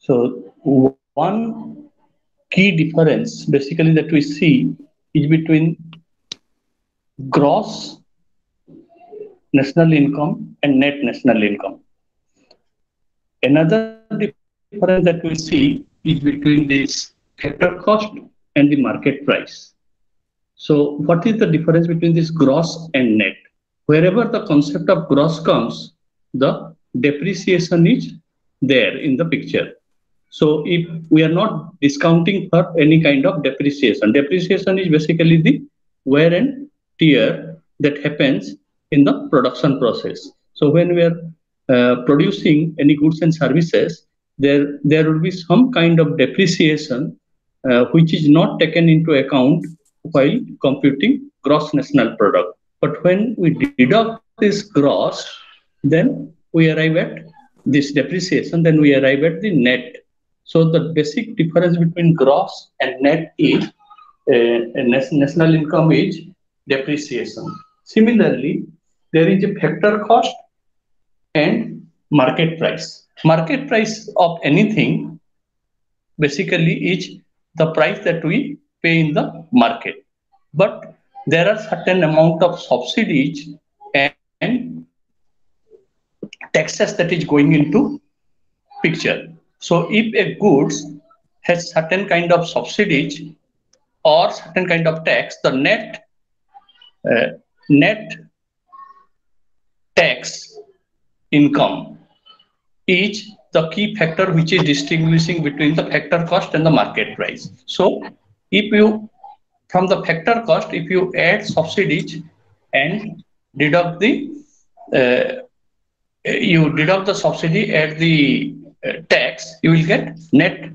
So one key difference basically that we see is between gross national income and net national income. Another difference that we see is between this factor cost and the market price. So what is the difference between this gross and net? Wherever the concept of gross comes, the depreciation is there in the picture. So if we are not discounting for any kind of depreciation, depreciation is basically the wear and tear that happens in the production process. So when we are uh, producing any goods and services, there there will be some kind of depreciation uh, which is not taken into account while computing gross national product. But when we deduct this gross, then we arrive at this depreciation, then we arrive at the net. So the basic difference between gross and net is uh, national income is depreciation. Similarly, there is a factor cost and market price. Market price of anything basically is the price that we pay in the market. But there are certain amount of subsidies and, and taxes that is going into picture. So if a goods has certain kind of subsidies or certain kind of tax, the net uh, net tax income is the key factor which is distinguishing between the factor cost and the market price. So if you, from the factor cost, if you add subsidies and deduct the, uh, you deduct the subsidy at the tax, you will get net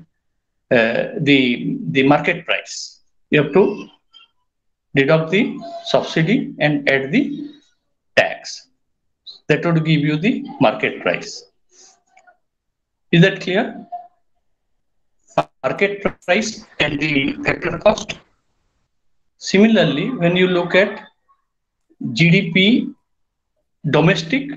uh, the the market price. You have to deduct the subsidy and add the tax that would give you the market price. Is that clear? Market price and the factor cost. Similarly, when you look at GDP, domestic,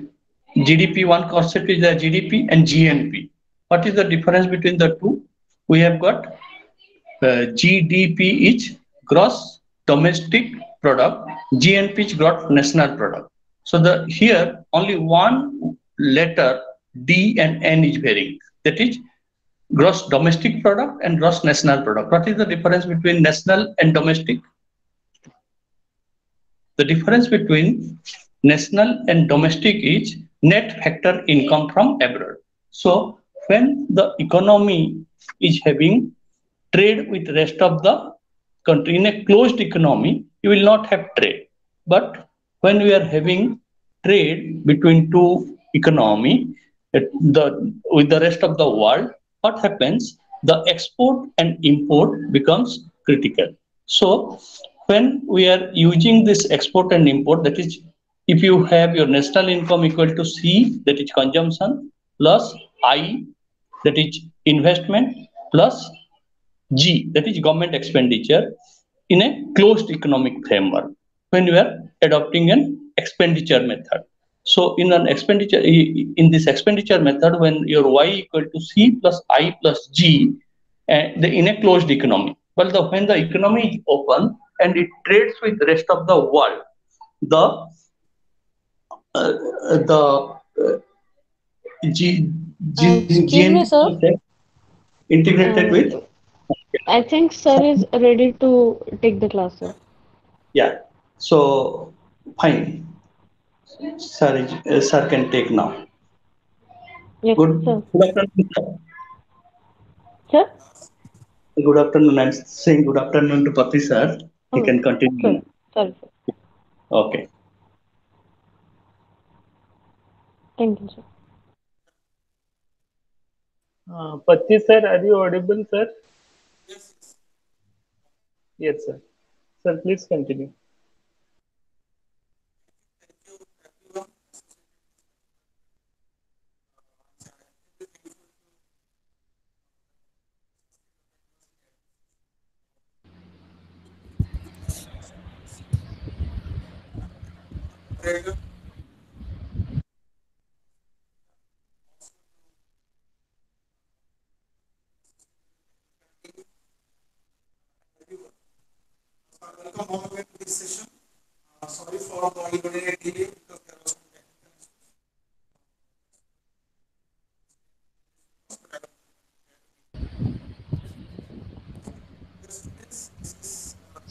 GDP, one concept is the GDP and GNP. What is the difference between the two? We have got uh, GDP is gross domestic product, GNP is gross national product. So the here only one letter D and N is varying. That is gross domestic product and gross national product. What is the difference between national and domestic? The difference between national and domestic is net factor income from abroad. So when the economy is having trade with rest of the country in a closed economy, you will not have trade. But when we are having trade between two economy the with the rest of the world what happens the export and import becomes critical so when we are using this export and import that is if you have your national income equal to c that is consumption plus i that is investment plus g that is government expenditure in a closed economic framework when you are adopting an expenditure method. So in an expenditure, in this expenditure method, when your y equal to c plus i plus g, uh, the, in a closed economy. Well, the, when the economy is open and it trades with the rest of the world, the uh, the uh, G, G, Excuse me, sir. integrated Uh, with I think sir is ready to take the class, sir. yeah. So fine. Sir, is- uh, sir can take now. Yes, Good. sir. Good afternoon. Sir? Good afternoon. I'm saying good afternoon to Pati sir. He Oh, can continue. Sir, sorry, sir. Okay. Thank you, sir. Uh, Pati sir, are you audible, sir? Yes, sir. Sir, please continue.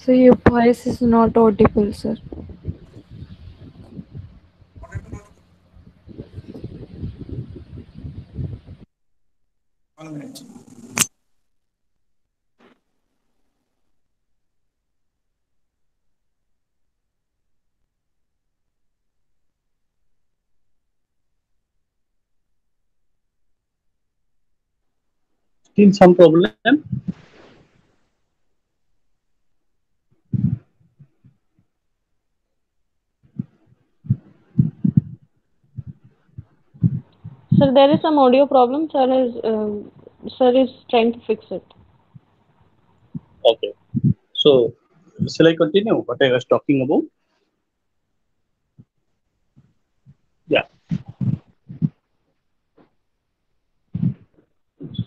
So your voice is not audible, sir. One minute. Still some problem? Sir, there is some audio problem. Sir is um, sir is trying to fix it. Okay. So shall I continue what I was talking about? Yeah.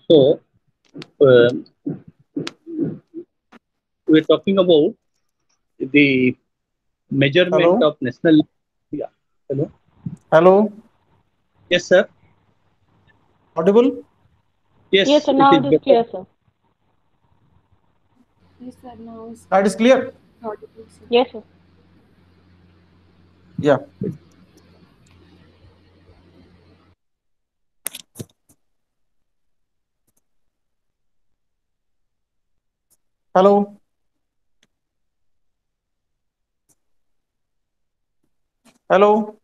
So um, we're talking about the measurement Hello? of national. Yeah. Hello. Hello, Yes, sir. Audible? Yes. Yes, sir. Now is it is clear, sir. Yes, sir. Now it's That is clear? audible, sir. Yes, sir. Yeah. Hello, hello,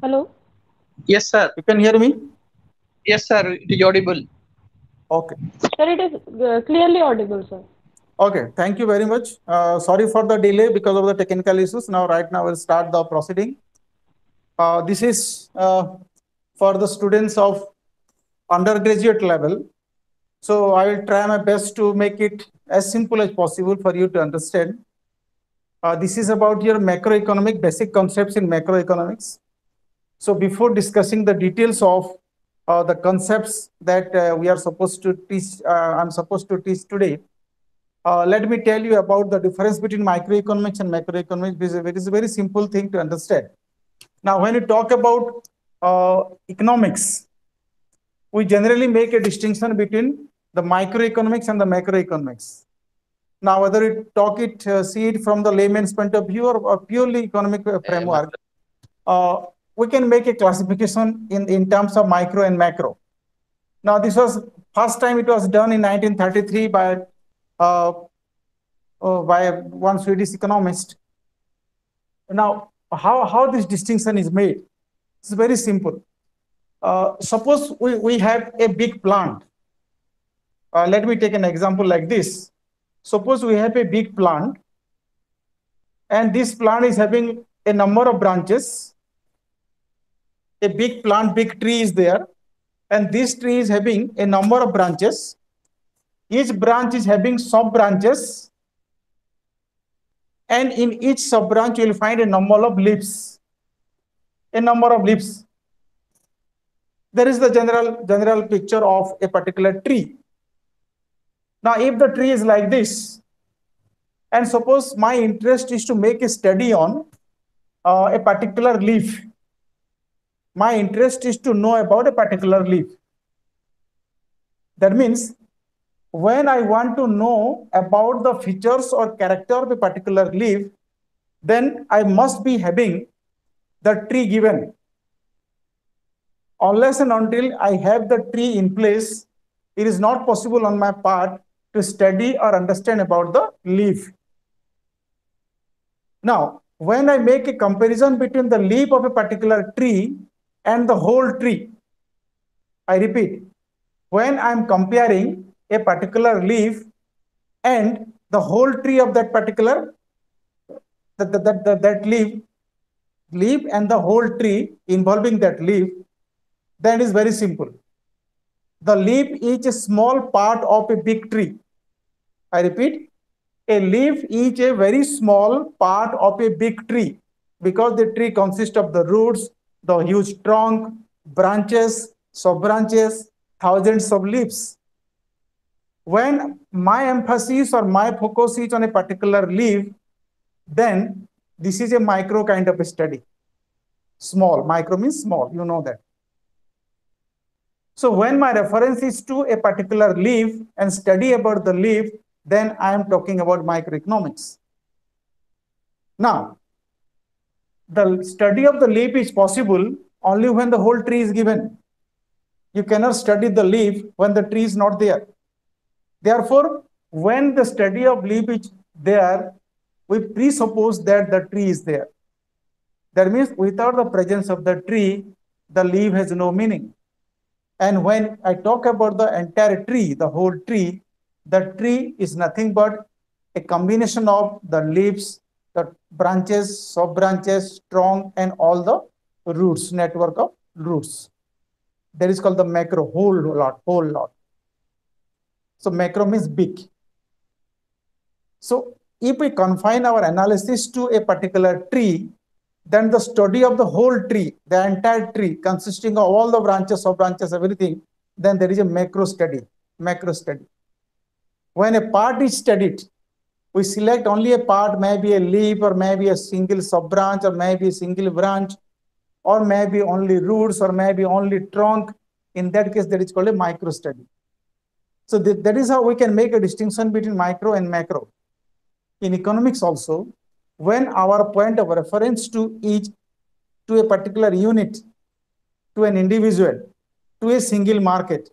Hello. Yes, sir. you can hear me? Yes, sir. It is audible. Okay. Sir, it is uh, clearly audible, sir. Okay, thank you very much. Uh, sorry for the delay because of the technical issues. Now, right now, we'll start the proceeding. Uh, this is uh, for the students of undergraduate level. So I will try my best to make it as simple as possible for you to understand. Uh, this is about your macroeconomic basic concepts in macroeconomics. So before discussing the details of uh, the concepts that uh, we are supposed to teach, uh, I'm supposed to teach today, uh, let me tell you about the difference between microeconomics and macroeconomics. It is a very simple thing to understand. Now, when you talk about uh, economics, we generally make a distinction between the microeconomics and the macroeconomics. Now, whether you talk it, uh, see it from the layman's point of view or, or purely economic framework, uh, we can make a classification in, in terms of micro and macro. Now, this was first time it was done in 1933 by uh, uh, by one Swedish economist. Now, how, how this distinction is made? It's very simple. Uh, suppose we, we have a big plant. Uh, let me take an example like this. Suppose we have a big plant, and this plant is having a number of branches. A big plant, big tree is there, and this tree is having a number of branches. Each branch is having sub branches and in each sub branch you will find a number of leaves. A number of leaves. There is the general general picture of a particular tree. Now if the tree is like this and suppose my interest is to make a study on uh, a particular leaf my interest is to know about a particular leaf that means when I want to know about the features or character of a particular leaf, then I must be having the tree given. Unless and until I have the tree in place, it is not possible on my part to study or understand about the leaf. Now, when I make a comparison between the leaf of a particular tree and the whole tree, I repeat, when I'm comparing a particular leaf and the whole tree of that particular that, that, that, that, that leaf leaf and the whole tree involving that leaf then it is very simple. The leaf is a small part of a big tree. I repeat a leaf is a very small part of a big tree because the tree consists of the roots the huge trunk branches sub branches thousands of leaves When my emphasis or my focus is on a particular leaf, then this is a micro kind of a study. Small, micro means small, you know that. So when my reference is to a particular leaf and study about the leaf, then I am talking about microeconomics. Now, the study of the leaf is possible only when the whole tree is given. You cannot study the leaf when the tree is not there. Therefore, when the study of leaf is there, we presuppose that the tree is there. That means without the presence of the tree, the leaf has no meaning. And when I talk about the entire tree, the whole tree, the tree is nothing but a combination of the leaves, branches, sub-branches, trunk, and all the roots, network of roots. That is called the macro, whole lot, whole lot. So macro means big. So if we confine our analysis to a particular tree, then the study of the whole tree, the entire tree consisting of all the branches, sub branches, everything, then there is a macro study, macro study. When a part is studied, we select only a part, maybe a leaf or maybe a single sub branch or maybe a single branch or maybe only roots or maybe only trunk. In that case, that is called a micro study. So th that is how we can make a distinction between micro and macro. In economics also, when our point of reference to each, to a particular unit, to an individual, to a single market,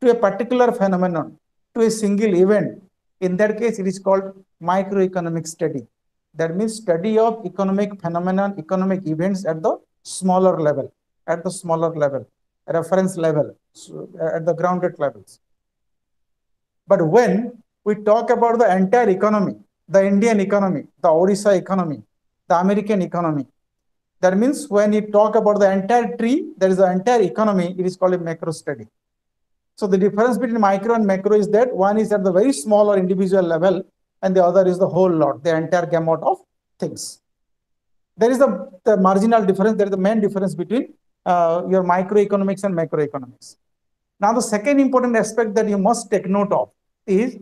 to a particular phenomenon, to a single event, in that case, it is called microeconomic study. That means study of economic phenomenon, economic events at the smaller level, at the smaller level, reference level, so, uh, at the grounded levels. But when we talk about the entire economy, the Indian economy, the Orissa economy, the American economy. That means when you talk about the entire tree, there is the entire economy, it is called a macro study. So the difference between micro and macro is that one is at the very small or individual level, and the other is the whole lot, the entire gamut of things. There is the, the marginal difference, there is the main difference between uh, your microeconomics and macroeconomics. Now, the second important aspect that you must take note of is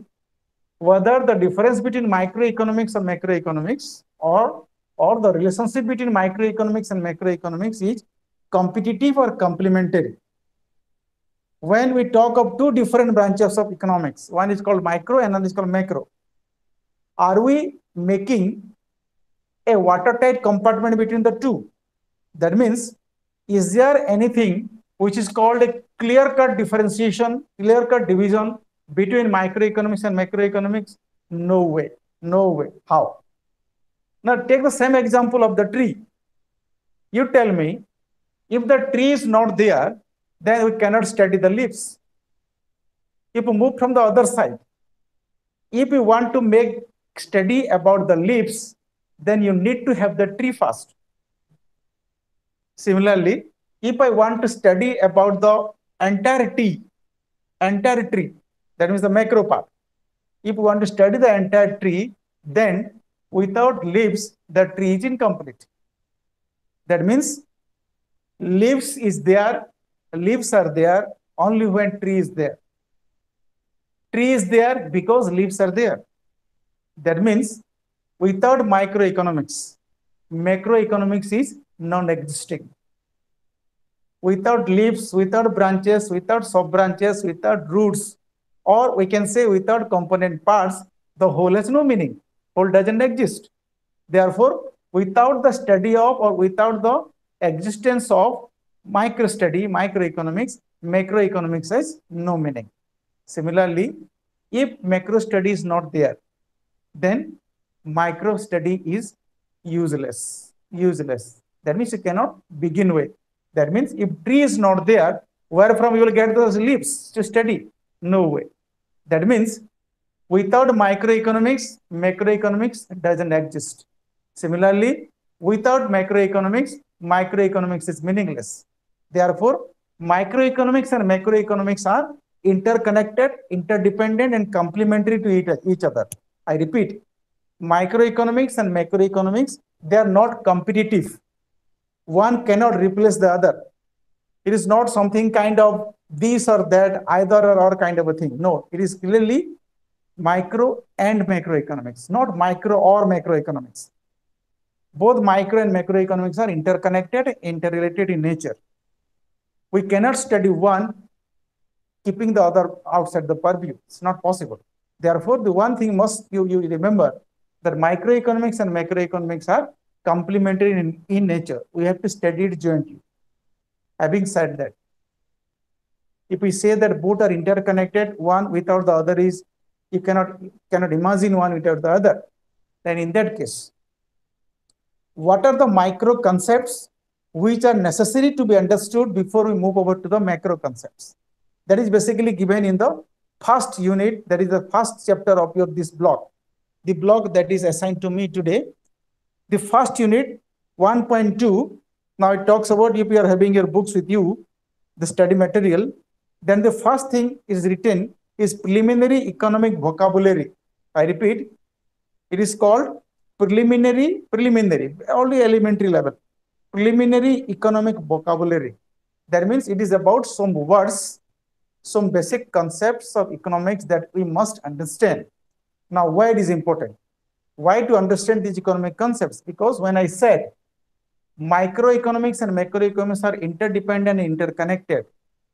whether the difference between microeconomics and macroeconomics or, or the relationship between microeconomics and macroeconomics is competitive or complementary. When we talk of two different branches of economics, one is called micro and one is called macro. Are we making a watertight compartment between the two? That means, is there anything which is called a clear-cut differentiation, clear-cut division between microeconomics and macroeconomics? No way. No way. How? Now take the same example of the tree. You tell me, if the tree is not there, then we cannot study the leaves. If we move from the other side, if you want to make study about the leaves, then you need to have the tree first. Similarly, if I want to study about the entire tree, entire tree, that means the macro part. If you want to study the entire tree, then without leaves, the tree is incomplete. That means leaves is there, leaves are there only when tree is there. Tree is there because leaves are there. That means without microeconomics, macroeconomics is non-existing. Without leaves, without branches, without sub-branches, without roots, or we can say without component parts, the whole has no meaning. Whole doesn't exist. Therefore, without the study of or without the existence of micro study, microeconomics, macroeconomics has no meaning. Similarly, if macro study is not there, then micro study is useless. Useless. That means you cannot begin with. That means if tree is not there, where from you will get those leaves to study? No way. That means without microeconomics, macroeconomics doesn't exist. Similarly, without macroeconomics, microeconomics is meaningless. Therefore, microeconomics and macroeconomics are interconnected, interdependent, and complementary to each other. I repeat, microeconomics and macroeconomics, they are not competitive. One cannot replace the other. It is not something kind of this or that, either or, or kind of a thing. No, it is clearly micro and macroeconomics, not micro or macroeconomics. Both micro and macroeconomics are interconnected, interrelated in nature. We cannot study one keeping the other outside the purview. It's not possible. Therefore, the one thing must you, you remember that microeconomics and macroeconomics are complementary in, in nature. We have to study it jointly. Having said that, if we say that both are interconnected, one without the other is, you cannot, cannot imagine one without the other. Then in that case, what are the micro concepts which are necessary to be understood before we move over to the macro concepts? That is basically given in the first unit, that is the first chapter of your this block, the block that is assigned to me today. The first unit, 1.2, now it talks about if you are having your books with you, the study material, then the first thing is written is preliminary economic vocabulary. I repeat, it is called preliminary, preliminary, only elementary level, preliminary economic vocabulary. That means it is about some words, some basic concepts of economics that we must understand. Now, why it is important? Why to understand these economic concepts? Because when I said microeconomics and macroeconomics are interdependent and interconnected,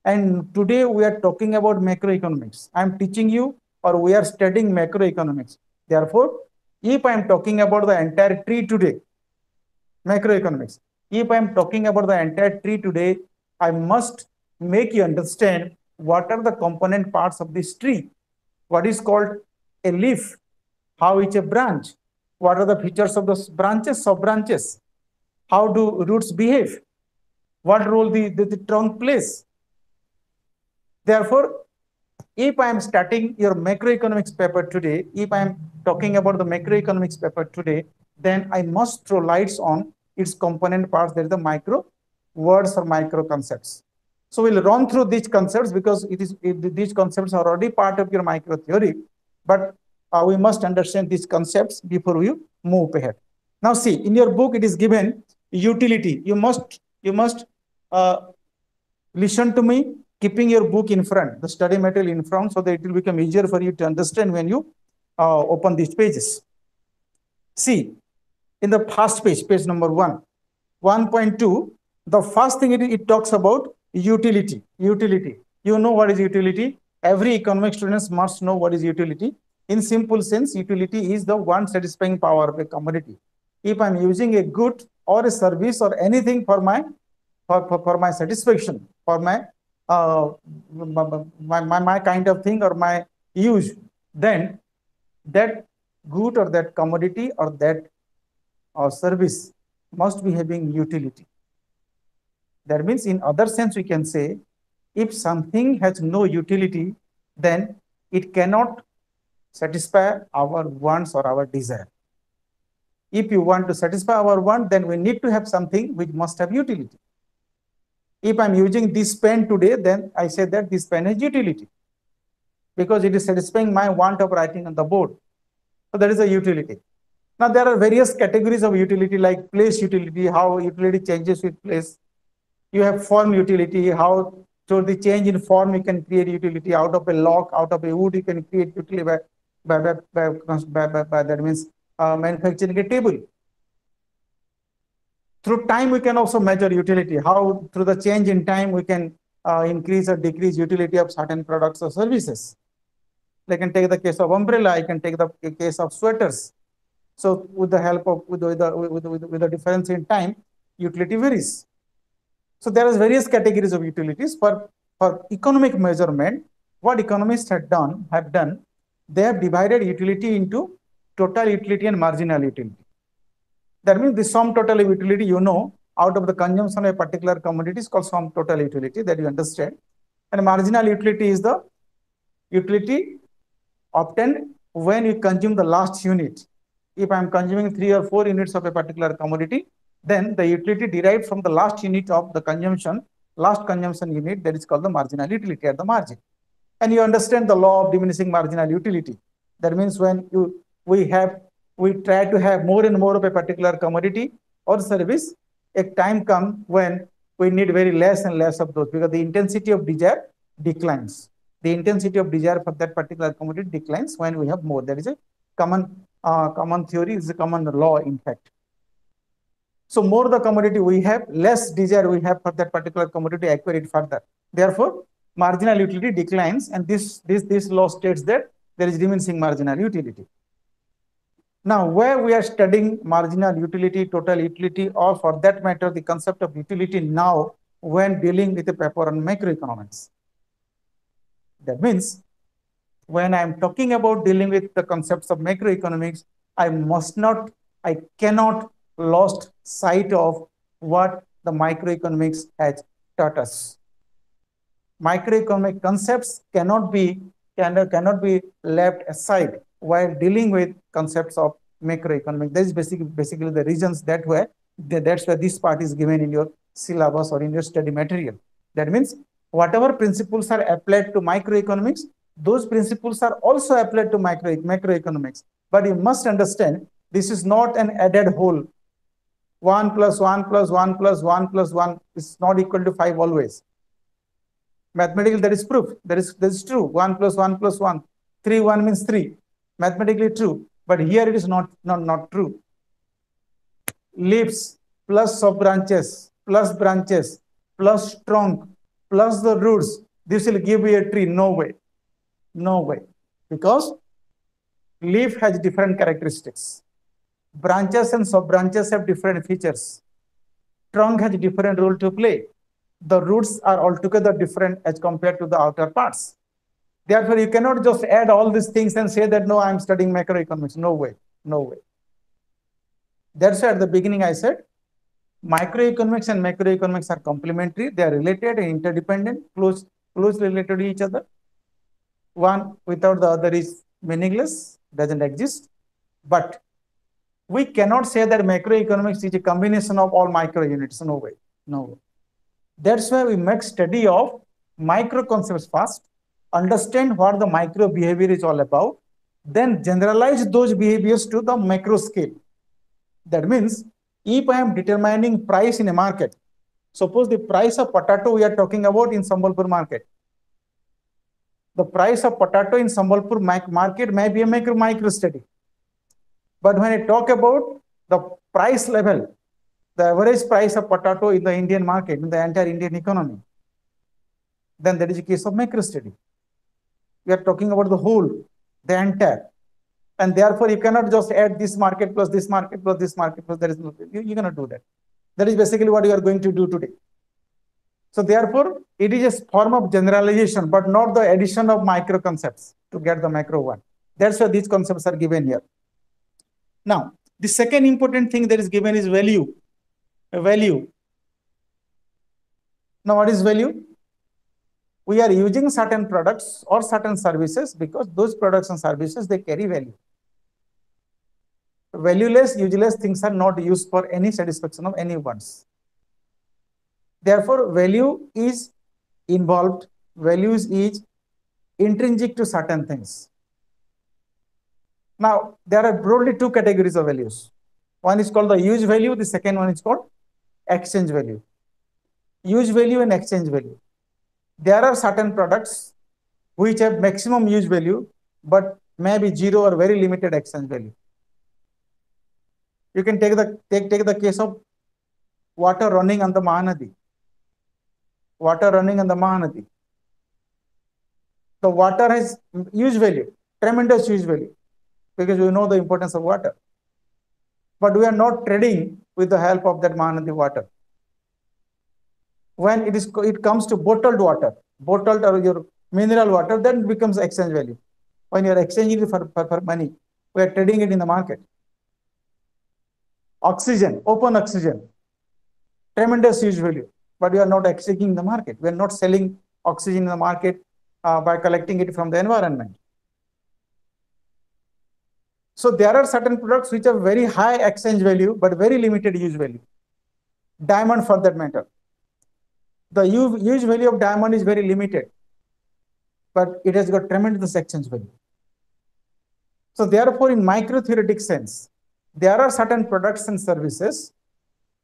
and today we are talking about macroeconomics. I'm teaching you or we are studying macroeconomics. Therefore, if I'm talking about the entire tree today, macroeconomics, if I'm talking about the entire tree today, I must make you understand what are the component parts of this tree. What is called a leaf, how it's a branch, what are the features of those branches, sub branches, how do roots behave, what role the, the, the trunk plays, Therefore, if I am starting your macroeconomics paper today, if I am talking about the macroeconomics paper today, then I must throw lights on its component parts, there is the micro words or micro concepts. So we'll run through these concepts because it is it, these concepts are already part of your micro theory, but uh, we must understand these concepts before we move ahead. Now see, in your book, it is given utility. You must, you must uh, listen to me keeping your book in front, the study material in front, so that it will become easier for you to understand when you uh, open these pages. See, in the first page, page number one, 1.2, the first thing it, it talks about utility. Utility. You know what is utility? Every economic students must know what is utility. In simple sense, utility is the one satisfying power of a commodity. If I'm using a good or a service or anything for my for, for, for my satisfaction, for my uh, my, my, my kind of thing or my use, then that good or that commodity or that uh, service must be having utility. That means in other sense, we can say, if something has no utility, then it cannot satisfy our wants or our desire. If you want to satisfy our want, then we need to have something which must have utility. If I'm using this pen today, then I say that this pen has utility because it is satisfying my want of writing on the board. So that is a utility. Now there are various categories of utility like place utility, how utility changes with place. You have form utility, how through the change in form you can create utility out of a lock, out of a wood you can create utility by, by, by, by, by, by that means uh, manufacturing a table. Through time, we can also measure utility. How through the change in time, we can uh, increase or decrease utility of certain products or services. I can take the case of umbrella. I can take the case of sweaters. So with the help of, with, with, the, with, with, with the difference in time, utility varies. So there are various categories of utilities. For, for economic measurement, what economists have done, have done, they have divided utility into total utility and marginal utility. That means the sum total of utility, you know, out of the consumption of a particular commodity is called sum total utility that you understand. And marginal utility is the utility obtained when you consume the last unit. If I'm consuming three or four units of a particular commodity, then the utility derived from the last unit of the consumption, last consumption unit, that is called the marginal utility at the margin. And you understand the law of diminishing marginal utility. That means when you we have we try to have more and more of a particular commodity or service, a time comes when we need very less and less of those because the intensity of desire declines. The intensity of desire for that particular commodity declines when we have more. That is a common uh, common theory, is a common law, in fact. So more the commodity we have, less desire we have for that particular commodity acquire it further. Therefore, marginal utility declines, and this this this law states that there is diminishing marginal utility. Now, where we are studying marginal utility, total utility, or for that matter, the concept of utility now when dealing with a paper on macroeconomics. That means when I'm talking about dealing with the concepts of macroeconomics, I must not, I cannot lost sight of what the microeconomics has taught us. Microeconomic concepts cannot be cannot, cannot be left aside while dealing with concepts of macroeconomic. That is basically basically the reasons that were that's why this part is given in your syllabus or in your study material. That means whatever principles are applied to microeconomics, those principles are also applied to micro macroeconomics. But you must understand this is not an added whole. 1 plus 1 plus 1 plus 1 plus 1 is not equal to 5 always. Mathematically, that is proof. That is, that is true. 1 plus 1 plus 1. 3, 1 means 3. Mathematically true. But here it is not, not, not true. Leaves plus sub branches plus branches plus trunk plus the roots. This will give you a tree. No way. No way. Because leaf has different characteristics. Branches and sub branches have different features. Trunk has a different role to play. The roots are altogether different as compared to the outer parts. Therefore, you cannot just add all these things and say that, no, I'm studying macroeconomics. No way. No way. That's why at the beginning I said, microeconomics and macroeconomics are complementary. They are related and interdependent, close, closely related to each other. One without the other is meaningless, doesn't exist. But we cannot say that macroeconomics is a combination of all micro units. No way. No way. That's why we make study of micro concepts first, understand what the micro behavior is all about, then generalize those behaviors to the macro scale. That means if I am determining price in a market, suppose the price of potato we are talking about in Sambalpur market. The price of potato in Sambalpur market may be a micro, micro study. But when I talk about the price level, the average price of potato in the Indian market, in the entire Indian economy, then that is a case of macro study. We are talking about the whole, the entire. And therefore, you cannot just add this market plus this market plus this market plus there is no, you, you cannot do that. That is basically what you are going to do today. So therefore, it is a form of generalization, but not the addition of micro concepts to get the macro one. That's why these concepts are given here. Now, the second important thing that is given is value. A value. Now, what is value? We are using certain products or certain services because those products and services, they carry value valueless, useless things are not used for any satisfaction of any wants. Therefore, value is involved, values is intrinsic to certain things. Now, there are broadly two categories of values. One is called the use value, the second one is called exchange value. Use value and exchange value. There are certain products which have maximum use value, but maybe zero or very limited exchange value. You can take the take, take the case of water running on the Mahanadi. Water running on the Mahanadi. The water has huge value, tremendous huge value, because we know the importance of water. But we are not trading with the help of that Mahanadi water. When it is it comes to bottled water, bottled or your mineral water, then becomes exchange value. When you are exchanging it for, for, for money, we are trading it in the market oxygen, open oxygen, tremendous huge value, but we are not exchanging the market. We are not selling oxygen in the market uh, by collecting it from the environment. So there are certain products which have very high exchange value, but very limited use value. Diamond for that matter. The use value of diamond is very limited, but it has got tremendous exchange value. So therefore, in micro theoretic sense, there are certain products and services.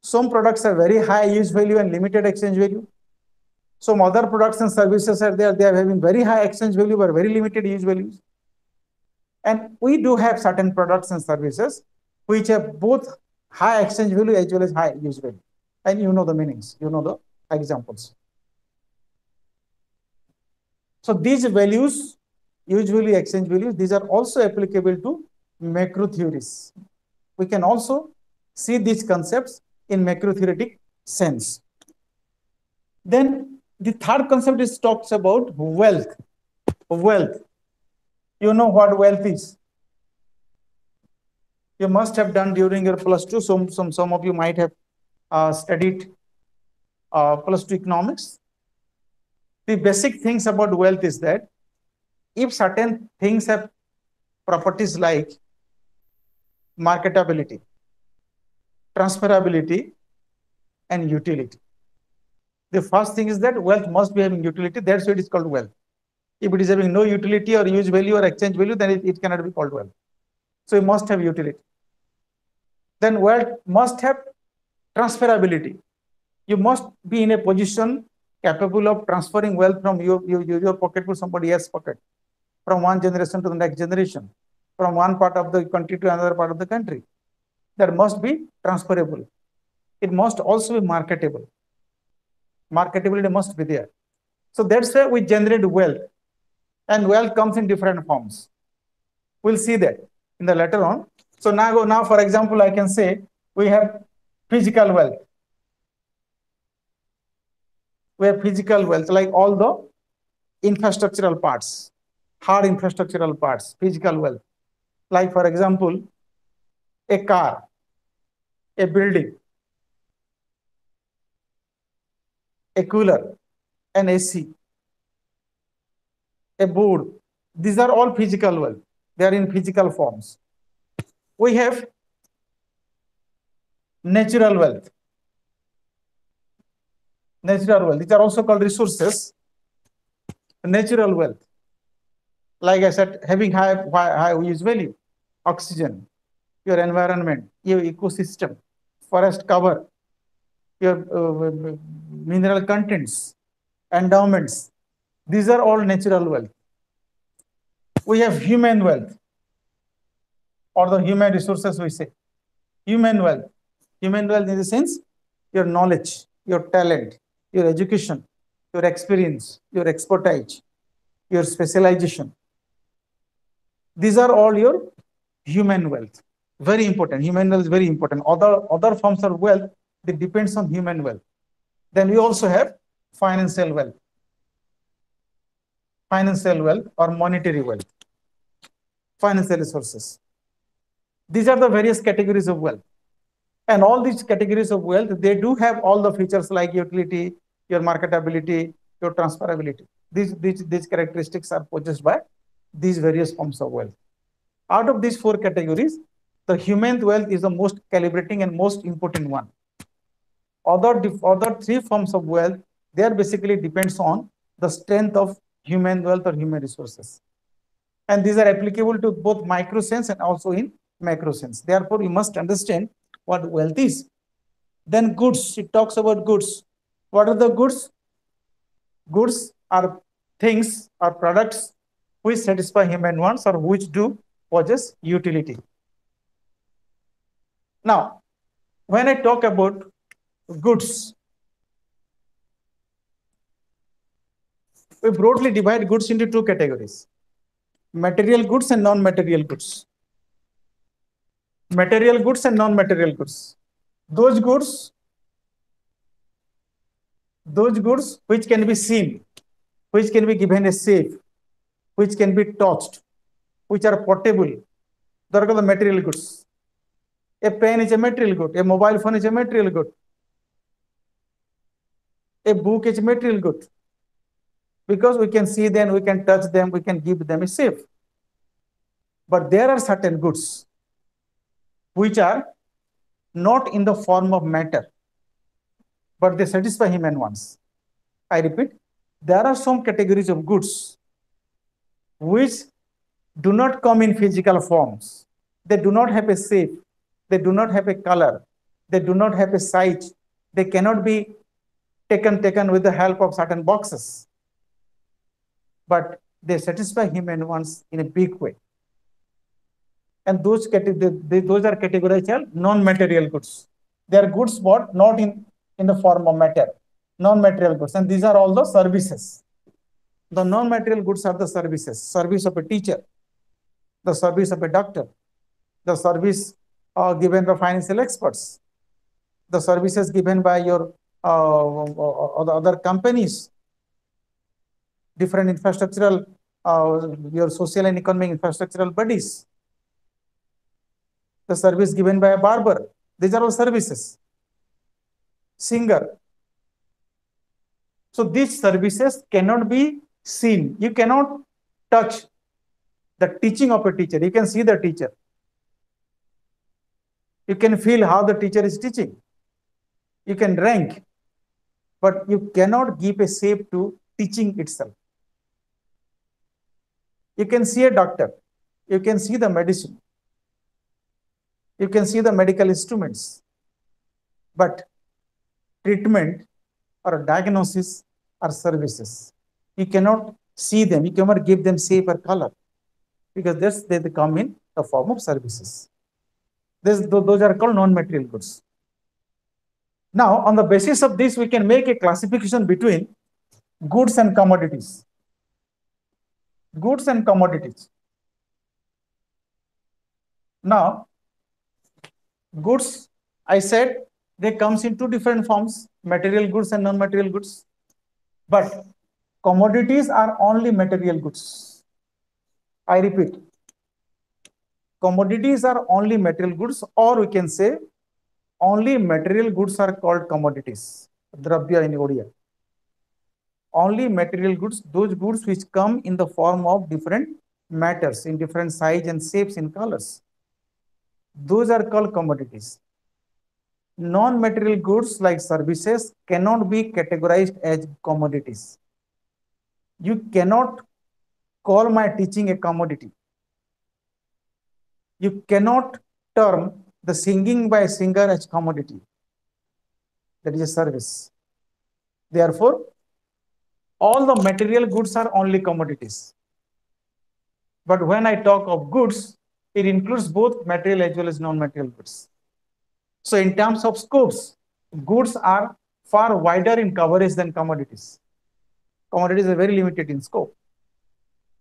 Some products are very high use value and limited exchange value. Some other products and services are there, they are having very high exchange value but very limited use values. And we do have certain products and services which have both high exchange value as well as high use value. And you know the meanings, you know the examples. So these values, usually exchange values, these are also applicable to macro theories. We can also see these concepts in macro theoretic sense. Then the third concept is talks about wealth. Wealth. You know what wealth is. You must have done during your plus two. Some some some of you might have uh, studied uh, plus two economics. The basic things about wealth is that if certain things have properties like marketability, transferability, and utility. The first thing is that wealth must be having utility. That's why it is called wealth. If it is having no utility or use value or exchange value, then it, it cannot be called wealth. So it must have utility. Then wealth must have transferability. You must be in a position capable of transferring wealth from your, your, your pocket to somebody else's pocket, from one generation to the next generation, from one part of the country to another part of the country. That must be transferable. It must also be marketable. Marketability must be there. So that's why we generate wealth. And wealth comes in different forms. We'll see that in the later on. So now, now for example, I can say we have physical wealth. We have physical wealth, like all the infrastructural parts, hard infrastructural parts, physical wealth. Like for example, a car, a building, a cooler, an AC, a board. These are all physical wealth. They are in physical forms. We have natural wealth. Natural wealth. These are also called resources. Natural wealth. Like I said, having high, high, high use value, oxygen, your environment, your ecosystem, forest cover, your uh, mineral contents, endowments. These are all natural wealth. We have human wealth or the human resources we say. Human wealth. Human wealth in the sense your knowledge, your talent, your education, your experience, your expertise, your specialization. These are all your human wealth. Very important. Human wealth is very important. Other, other forms of wealth, it depends on human wealth. Then we also have financial wealth. Financial wealth or monetary wealth. Financial resources. These are the various categories of wealth. And all these categories of wealth, they do have all the features like utility, your marketability, your transferability. These, these, these characteristics are possessed by these various forms of wealth. Out of these four categories, the human wealth is the most calibrating and most important one. Other, other three forms of wealth, they are basically depends on the strength of human wealth or human resources. And these are applicable to both micro sense and also in macro sense. Therefore, you must understand what wealth is. Then goods, it talks about goods. What are the goods? Goods are things or products which satisfy human wants or which do possess utility. Now, when I talk about goods, we broadly divide goods into two categories material goods and non-material goods. Material goods and non-material goods. Those goods those goods which can be seen which can be given a shape which can be touched which are portable those are the material goods a pen is a material good a mobile phone is a material good a book is a material good because we can see them, we can touch them, we can give them a shape. But there are certain goods which are not in the form of matter, but they satisfy human wants. I repeat, there are some categories of goods which do not come in physical forms. They do not have a shape. They do not have a color. They do not have a size. They cannot be taken, taken with the help of certain boxes. But they satisfy human wants in a big way. And those, those are categorized as non-material goods. They are goods bought not in, in the form of matter, non-material goods. And these are all the services. The non-material goods are the services, service of a teacher, the service of a doctor, the service uh, given by financial experts, the services given by your uh, uh, the other companies, different infrastructural, uh, your social and economic infrastructural bodies, the service given by a barber. These are all services. Singer. So these services cannot be seen. You cannot touch the teaching of a teacher. You can see the teacher. You can feel how the teacher is teaching. You can rank, but you cannot give a shape to teaching itself. You can see a doctor. You can see the medicine. You can see the medical instruments. But treatment or diagnosis or services. You cannot see them. You cannot give them shape or color because this they come in the form of services. This, tho- those are called non-material goods. Now, on the basis of this, we can make a classification between goods and commodities. Goods and commodities. Now, goods, I said, they comes in two different forms, material goods and non-material goods. But commodities are only material goods. I repeat, commodities are only material goods, or we can say only material goods are called commodities. Dravya in Odia. Only material goods, those goods which come in the form of different matters in different size and shapes and colors. Those are called commodities. Non-material goods like services cannot be categorized as commodities. You cannot call my teaching a commodity. You cannot term the singing by a singer as commodity. That is a service. Therefore, all the material goods are only commodities. But when I talk of goods, it includes both material as well as non-material goods. So in terms of scopes, goods are far wider in coverage than commodities. Commodities are very limited in scope.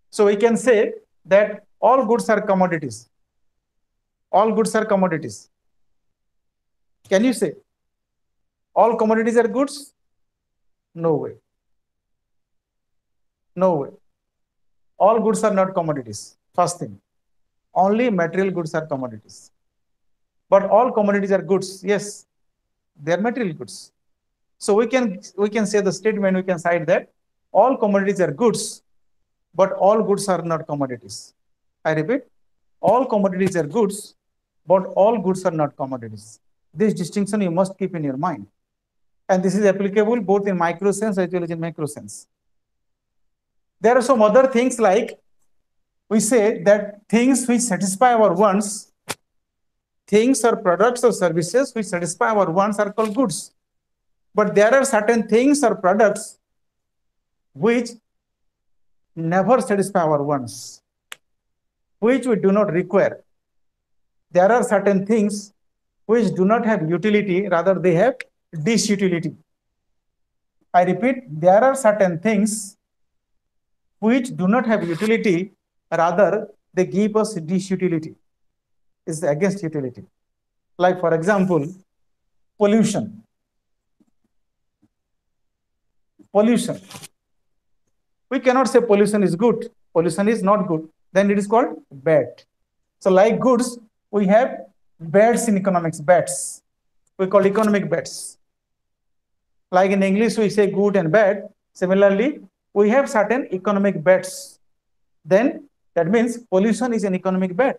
So we can say that all goods are commodities. All goods are commodities. Can you say all commodities are goods? No way. No way. All goods are not commodities. First thing. Only material goods are commodities. But all commodities are goods. Yes, they are material goods. So we can we can say the statement, we can cite that all commodities are goods, but all goods are not commodities. I repeat, all commodities are goods, but all goods are not commodities. This distinction you must keep in your mind. And this is applicable both in micro sense as well as in macro sense. There are some other things like we say that things which satisfy our wants, things or products or services which satisfy our wants are called goods. But there are certain things or products which never satisfy our wants, which we do not require. There are certain things which do not have utility, rather they have disutility. I repeat, there are certain things which do not have utility, rather they give us disutility. Is against utility. Like for example, pollution. Pollution. We cannot say pollution is good. Pollution is not good. Then it is called bad. So like goods, we have bads in economics, bads. We call economic bads. Like in English, we say good and bad. Similarly, we have certain economic bads. Then that means pollution is an economic bad.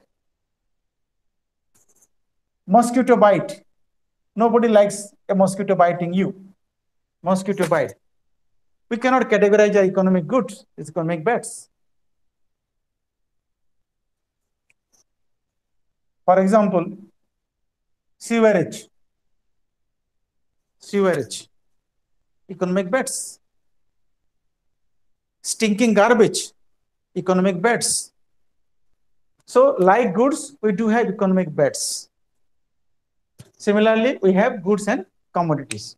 Mosquito bite. Nobody likes a mosquito biting you. Mosquito bite. We cannot categorize the economic goods, it's economic bads. For example, sewerage. Sewerage. economic bads. Stinking garbage, economic bads. So like goods, we do have economic bads. Similarly, we have goods and commodities.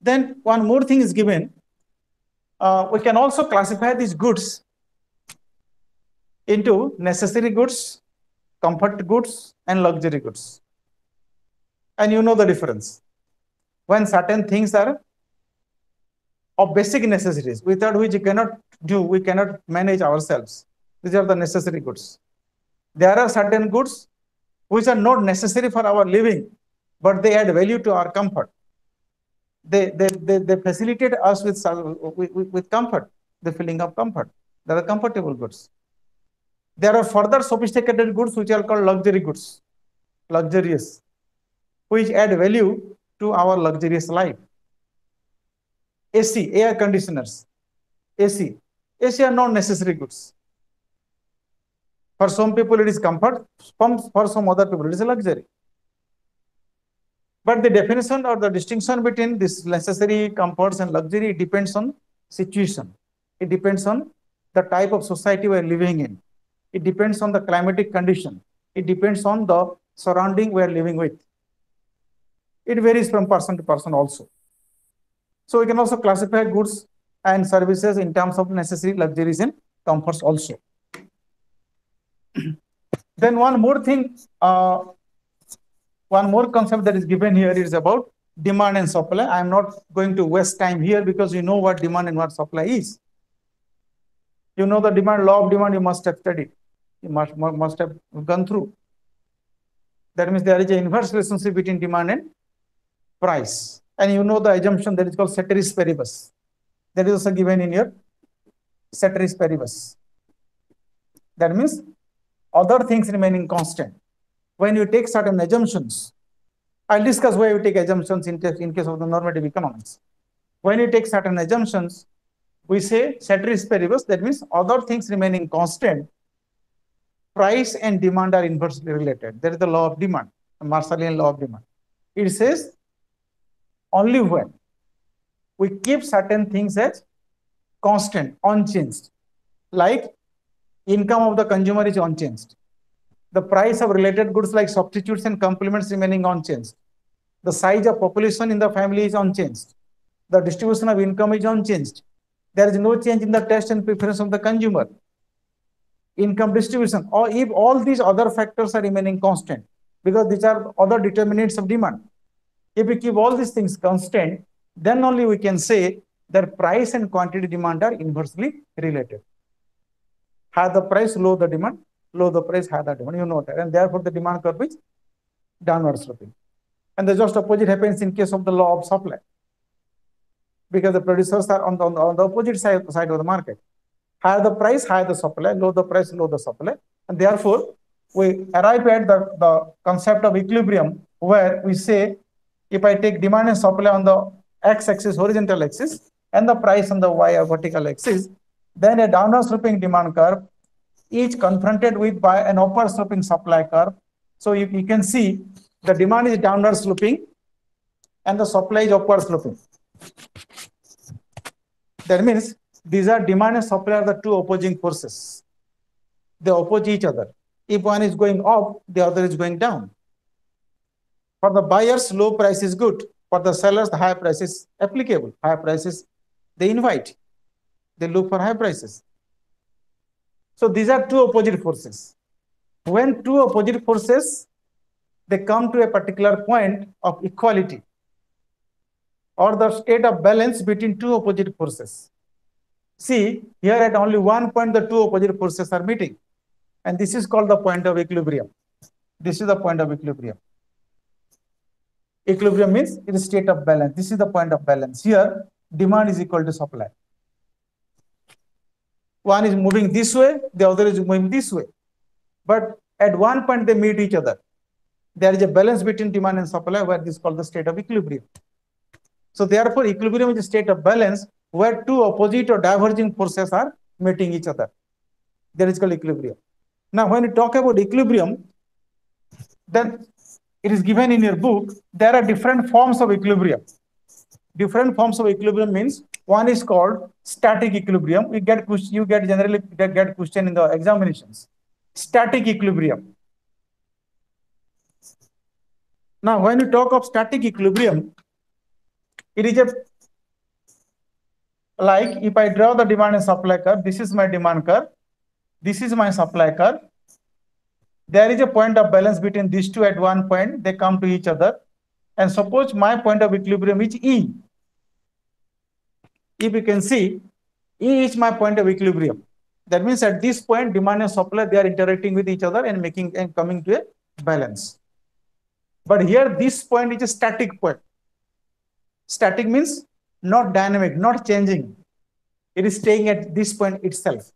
then one more thing is given. Uh, we can also classify these goods into necessary goods, comfort goods, and luxury goods. And you know the difference. When certain things are of basic necessities, without which we cannot do, we cannot manage ourselves. These are the necessary goods. There are certain goods which are not necessary for our living, but they add value to our comfort. They, they, they, they facilitate us uh, with, with, with comfort, the feeling of comfort. They are comfortable goods. There are further sophisticated goods which are called luxury goods, luxurious, which add value to our luxurious life. AC, air conditioners, AC. AC are not necessary goods. For some people, it is comfort. For some other people, it is a luxury. But the definition or the distinction between this necessary comforts and luxury depends on situation. It depends on the type of society we are living in. It depends on the climatic condition. It depends on the surrounding we are living with. It varies from person to person also. So we can also classify goods and services in terms of necessary luxuries and comforts also. then one more thing, uh, one more concept that is given here is about demand and supply. I am not going to waste time here because you know what demand and what supply is. You know the demand, law of demand, you must have studied. You must, must have gone through. That means there is an inverse relationship between demand and price. And you know the assumption that is called ceteris paribus. That is also given in your ceteris paribus. That means other things remaining constant. When you take certain assumptions, I'll discuss why you take assumptions in, in case of the normative economics. When you take certain assumptions, we say ceteris paribus, that means other things remaining constant, price and demand are inversely related. There is the law of demand, the Marshallian law of demand. It says only when we keep certain things as constant, unchanged, like income of the consumer is unchanged. The price of related goods like substitutes and complements remaining unchanged. The size of population in the family is unchanged. The distribution of income is unchanged. There is no change in the taste and preference of the consumer. Income distribution, or if all these other factors are remaining constant, because these are other determinants of demand. If we keep all these things constant, then only we can say that price and quantity demand are inversely related. High the price, low the demand, low the price, high the demand. You know that. And therefore, the demand curve is downward sloping. And the just opposite happens in case of the law of supply. Because the producers are on the, on the, on the opposite side, side of the market. Higher the price, higher the supply, low the price, low the supply. And therefore, we arrive at the, the concept of equilibrium where we say if I take demand and supply on the x-axis, horizontal axis, and the price on the y or vertical axis, then a downward sloping demand curve, each confronted with by an upward sloping supply curve. So you, you can see the demand is downward sloping and the supply is upward sloping. That means these are demand and supply are the two opposing forces. They oppose each other. If one is going up, the other is going down. For the buyers, low price is good. For the sellers, the high price is applicable. High prices, they invite. They look for high prices. So these are two opposite forces. When two opposite forces, they come to a particular point of equality or the state of balance between two opposite forces. See, here at only one point, the two opposite forces are meeting. And this is called the point of equilibrium. This is the point of equilibrium. Equilibrium means it is state of balance. This is the point of balance. Here, demand is equal to supply. One is moving this way, the other is moving this way. But at one point, they meet each other. There is a balance between demand and supply where this is called the state of equilibrium. So therefore, equilibrium is a state of balance where two opposite or diverging forces are meeting each other. That is called equilibrium. Now, when we talk about equilibrium, then it is given in your book, there are different forms of equilibrium. Different forms of equilibrium means one is called static equilibrium. We get you get generally get, question in the examinations. Static equilibrium. Now, when you talk of static equilibrium, it is a like if I draw the demand and supply curve, this is my demand curve, this is my supply curve. There is a point of balance between these two at one point, they come to each other. And suppose my point of equilibrium is E. If you can see, E is my point of equilibrium. That means at this point, demand and supply, they are interacting with each other and making and coming to a balance. But here, this point is a static point. Static means not dynamic, not changing. It is staying at this point itself.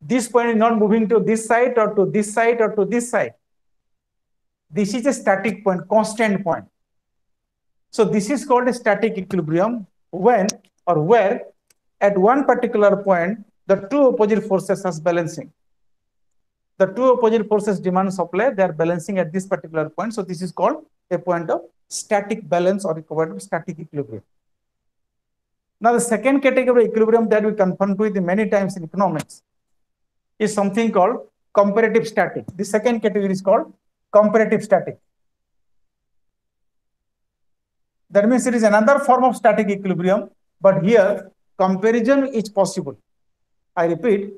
This point is not moving to this side or to this side or to this side. This is a static point, constant point. So this is called a static equilibrium when or where at one particular point, the two opposite forces are balancing. The two opposite forces demand supply, they are balancing at this particular point. So this is called a point of static balance or of static equilibrium. Now, the second category of equilibrium that we confront with many times in economics is something called comparative static. The second category is called comparative static. That means it is another form of static equilibrium, but here comparison is possible. I repeat,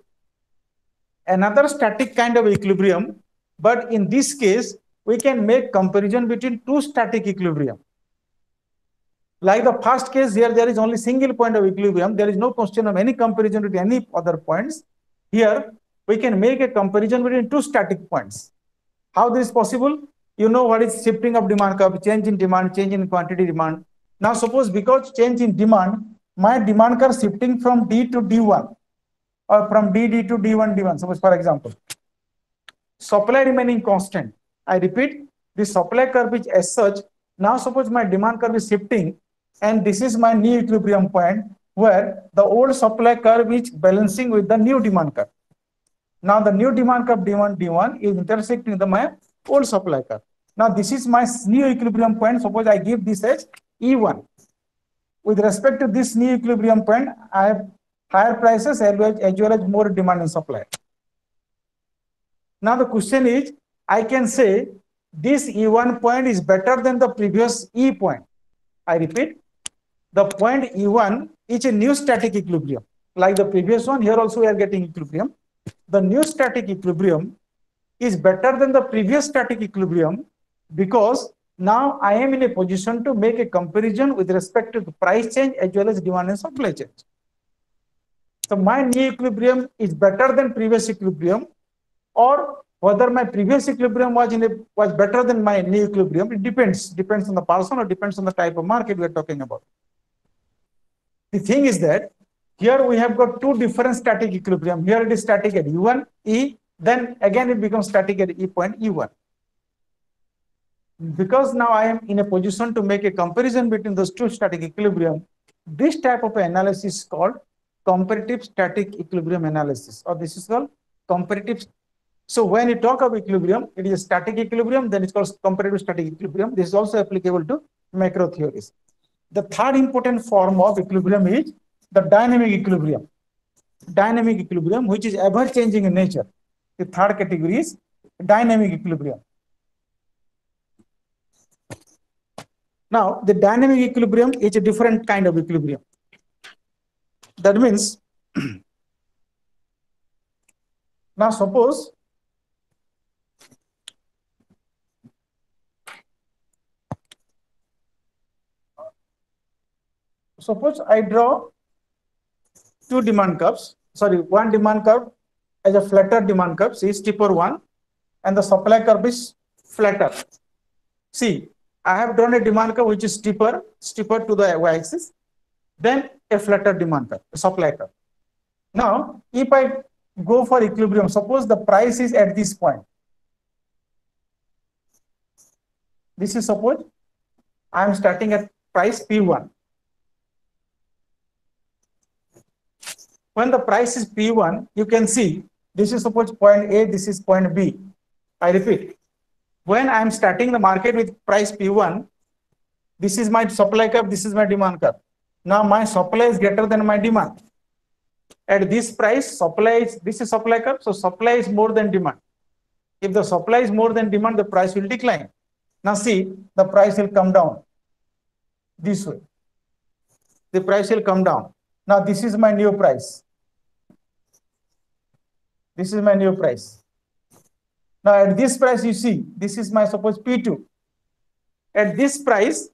another static kind of equilibrium, but in this case, we can make comparison between two static equilibrium. Like the first case here, there is only single point of equilibrium. There is no question of any comparison with any other points. Here, we can make a comparison between two static points. How this is possible? You know what is shifting of demand curve, change in demand, change in quantity demand. Now, suppose because change in demand, my demand curve shifting from D to D1 or from DD to D1, D1. Suppose, for example, supply remaining constant. I repeat, the supply curve is as such. Now, suppose my demand curve is shifting and this is my new equilibrium point where the old supply curve is balancing with the new demand curve. Now the new demand curve D1, D1 is intersecting the my old supply curve. Now this is my new equilibrium point. Suppose I give this as E1. With respect to this new equilibrium point, I have higher prices as well as, more demand and supply. Now the question is, I can say this E1 point is better than the previous E point. I repeat, the point E1 is a new static equilibrium. Like the previous one, here also we are getting equilibrium. The new static equilibrium is better than the previous static equilibrium because now I am in a position to make a comparison with respect to the price change as well as demand and supply change. So my new equilibrium is better than previous equilibrium or whether my previous equilibrium was in a, was better than my new equilibrium, it depends. Depends on the person or depends on the type of market we are talking about. The thing is that here we have got two different static equilibrium. Here it is static at E1, E, then again it becomes static at E point E1. Because now I am in a position to make a comparison between those two static equilibrium, this type of analysis is called comparative static equilibrium analysis, or this is called comparative. So when you talk of equilibrium, it is a static equilibrium, then it's called comparative static equilibrium. This is also applicable to macro theories. The third important form of equilibrium is the dynamic equilibrium. Dynamic equilibrium, which is ever changing in nature. The third category is dynamic equilibrium. Now, the dynamic equilibrium is a different kind of equilibrium. That means, now suppose suppose I draw two demand curves, sorry, one demand curve as a flatter demand curve, see steeper one, and the supply curve is flatter. See, I have drawn a demand curve which is steeper, steeper to the y-axis, then a flatter demand curve, a supply curve. Now, if I go for equilibrium, suppose the price is at this point. This is suppose I am starting at price P1. When the price is P1, you can see this is suppose point A, this is point B. I repeat, when I'm starting the market with price P1, this is my supply curve, this is my demand curve. Now my supply is greater than my demand. At this price, supply is, this is supply curve, so supply is more than demand. If the supply is more than demand, the price will decline. Now see, the price will come down this way. The price will come down. Now this is my new price. This is my new price. Now at this price, you see, this is my suppose P2. At this price,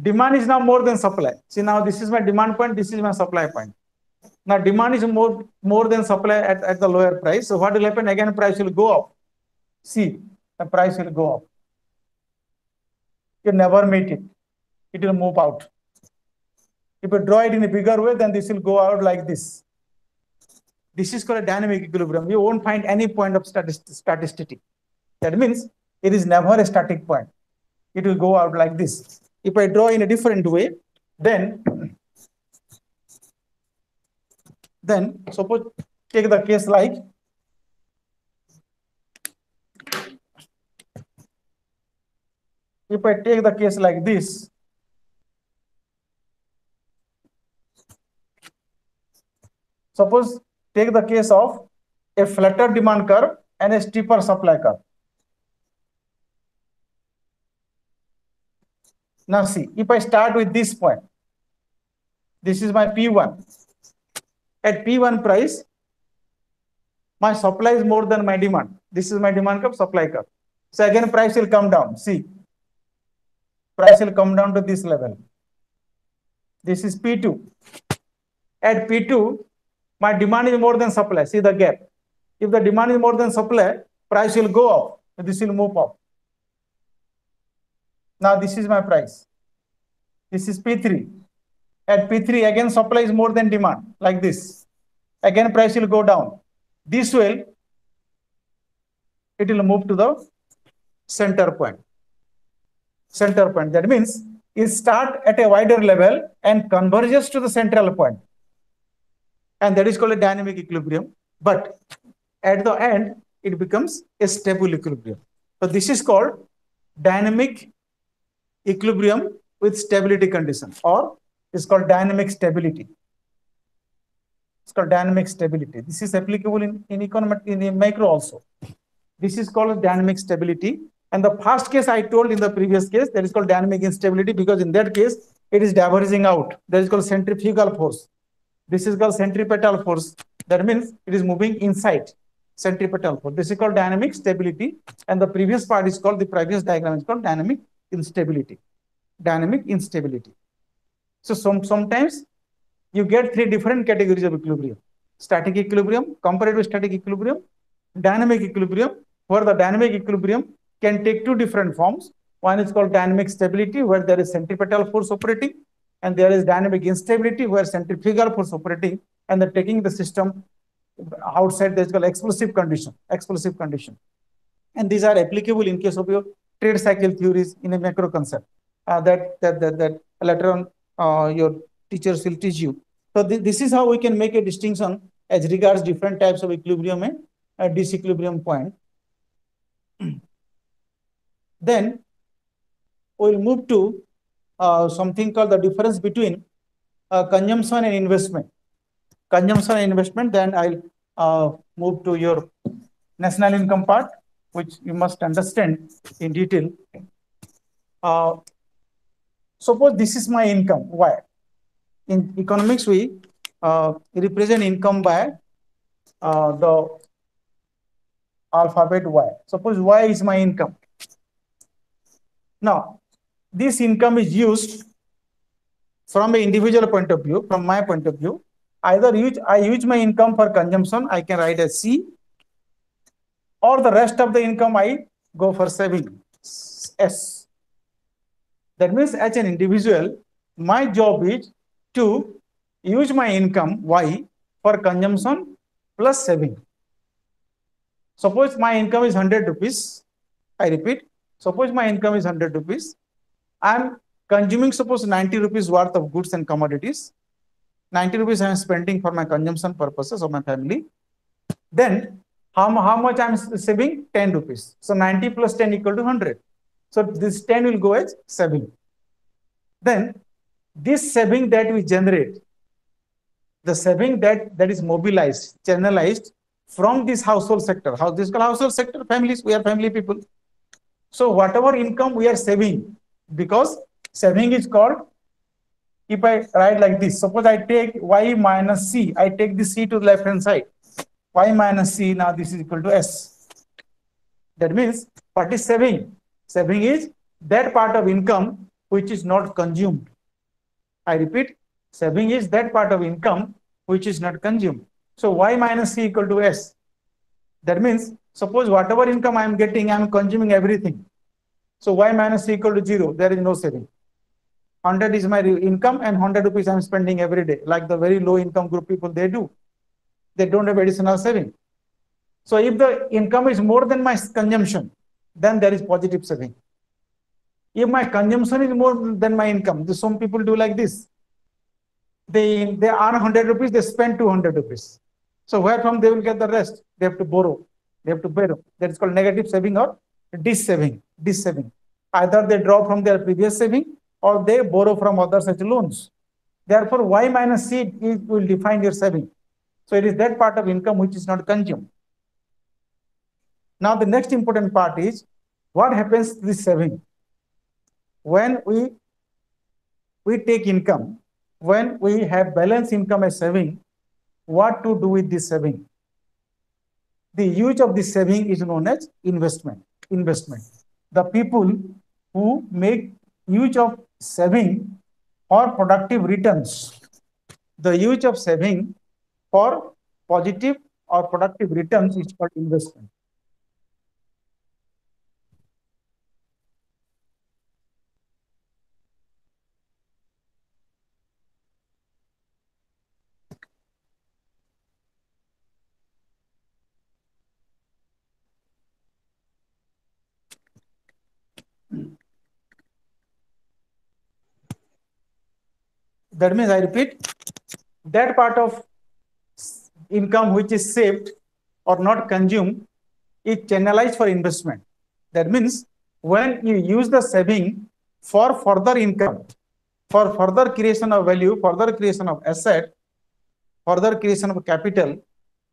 demand is now more than supply. See now this is my demand point, this is my supply point. Now demand is more, more than supply at, at the lower price. So what will happen? Again, price will go up. See, the price will go up. You never meet it. It will move out. If you draw it in a bigger way, then this will go out like this. This is called a dynamic equilibrium. You won't find any point of statist. That means it is never a static point. It will go out like this. If I draw in a different way, then then suppose take the case like if I take the case like this, suppose take the case of a flatter demand curve and a steeper supply curve. Now see, if I start with this point, this is my P1. At P1 price, my supply is more than my demand. This is my demand curve, supply curve. So again, price will come down. See, price will come down to this level. This is P2. At P2, my demand is more than supply. See the gap. If the demand is more than supply, price will go up. This will move up. Now this is my price. This is P3. At P3, again supply is more than demand, like this. Again price will go down. This will, it will move to the center point. Center point. That means it start at a wider level and converges to the central point. And that is called a dynamic equilibrium. But at the end, it becomes a stable equilibrium. So this is called dynamic equilibrium with stability condition or it's called dynamic stability. It's called dynamic stability. This is applicable in, in economic in the macro also. This is called dynamic stability. And the first case I told in the previous case, that is called dynamic instability because in that case, it is diverging out. That is called centrifugal force. This is called centripetal force. That means it is moving inside centripetal force. This is called dynamic stability. And the previous part is called, the previous diagram is called dynamic instability. Dynamic instability. So some, sometimes you get three different categories of equilibrium. Static equilibrium, comparative static equilibrium, dynamic equilibrium, where the dynamic equilibrium can take two different forms. One is called dynamic stability, where there is centripetal force operating, and there is dynamic instability, where centrifugal force operating, and the taking the system outside is called explosive condition, explosive condition. And these are applicable in case of your trade cycle theories in a macro concept uh, that, that, that, that later on uh, your teachers will teach you. So th this is how we can make a distinction as regards different types of equilibrium and uh, disequilibrium point. then we'll move to uh, something called the difference between uh, consumption and investment. Consumption and investment, then I'll uh, move to your national income part, which you must understand in detail. Uh, suppose this is my income. Why? In economics, we uh, represent income by the alphabet Y. Suppose Y is my income. Now, this income is used from an individual point of view, from my point of view. Either use, I use my income for consumption, I can write as C, or the rest of the income I go for saving, S. That means as an individual, my job is to use my income, Y, for consumption plus saving. Suppose my income is 100 rupees. I repeat, suppose my income is 100 rupees. I am consuming suppose 90 rupees worth of goods and commodities. 90 rupees I am spending for my consumption purposes of my family. Then How, how much I'm saving? 10 rupees. So 90 plus 10 equal to 100. So this 10 will go as saving. Then this saving that we generate, the saving that, that is mobilized, channelized from this household sector. How this is called household sector? Families, we are family people. So whatever income we are saving, because saving is called, if I write like this, suppose I take y minus c, I take the c to the left hand side. y minus c, now this is equal to s. That means what is saving? Saving is that part of income which is not consumed. I repeat, saving is that part of income which is not consumed. So y minus c equal to s. That means suppose whatever income I am getting, I am consuming everything. So y minus c equal to zero, there is no saving. 100 is my income and 100 rupees I am spending every day, like the very low income group people they do. They don't have additional saving. So if the income is more than my consumption, then there is positive saving. If my consumption is more than my income, some people do like this. They, they earn 100 rupees, they spend 200 rupees. So where from they will get the rest? They have to borrow. They have to borrow. That is called negative saving or dis-saving. Dis-saving. Either they draw from their previous saving or they borrow from other such loans. Therefore, y minus c is, will define your saving. So it is that part of income which is not consumed. Now the next important part is what happens to this saving? When we we take income, when we have balance income as saving, what to do with this saving? The use of this saving is known as investment. Investment. The people who make use of saving for productive returns, the use of saving for positive or productive returns is called investment. That means I repeat, that part of income which is saved or not consumed is channelized for investment. That means when you use the saving for further income, for further creation of value, further creation of asset, further creation of capital,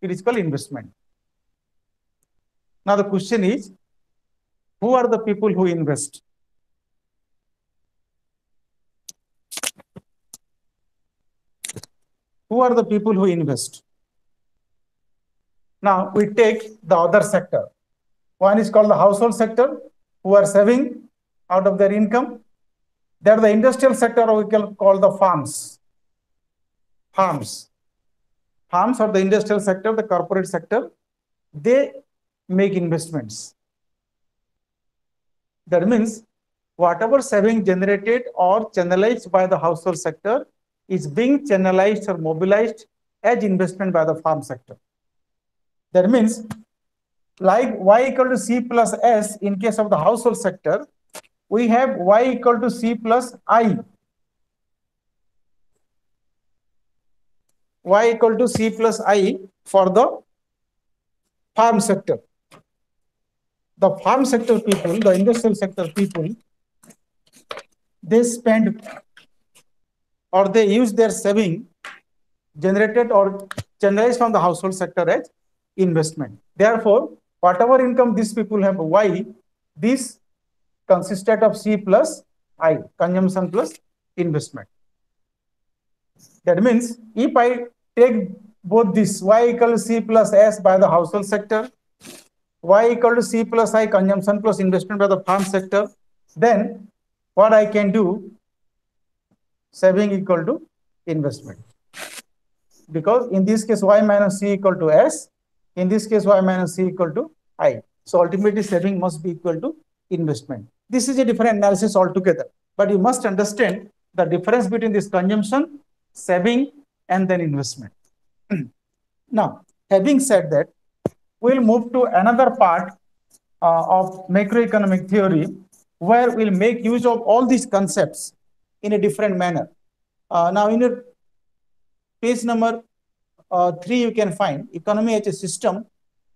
it is called investment. Now the question is, who are the people who invest? Who are the people who invest? Now we take the other sector. One is called the household sector, who are saving out of their income. They are the industrial sector, or we can call the farms. Farms. Farms are the industrial sector, the corporate sector. They make investments. That means whatever saving generated or channelized by the household sector is being channelized or mobilized as investment by the farm sector. That means like y equal to c plus s in case of the household sector, we have y equal to c plus i. y equal to c plus i for the farm sector. The farm sector people, the industrial sector people, they spend or they use their saving generated or channelized from the household sector as investment. Therefore, whatever income these people have Y, this consisted of C plus I, consumption plus investment. That means if I take both this Y equal to C plus S by the household sector, Y equal to C plus I consumption plus investment by the farm sector, then what I can do, saving equal to investment. Because in this case, Y minus C equal to S, in this case, Y minus C equal to I. So ultimately saving must be equal to investment. This is a different analysis altogether, but you must understand the difference between this consumption, saving, and then investment. now, having said that, we'll move to another part uh, of macroeconomic theory where we'll make use of all these concepts in a different manner. Uh, now, in your page number uh, three, you can find economy as a system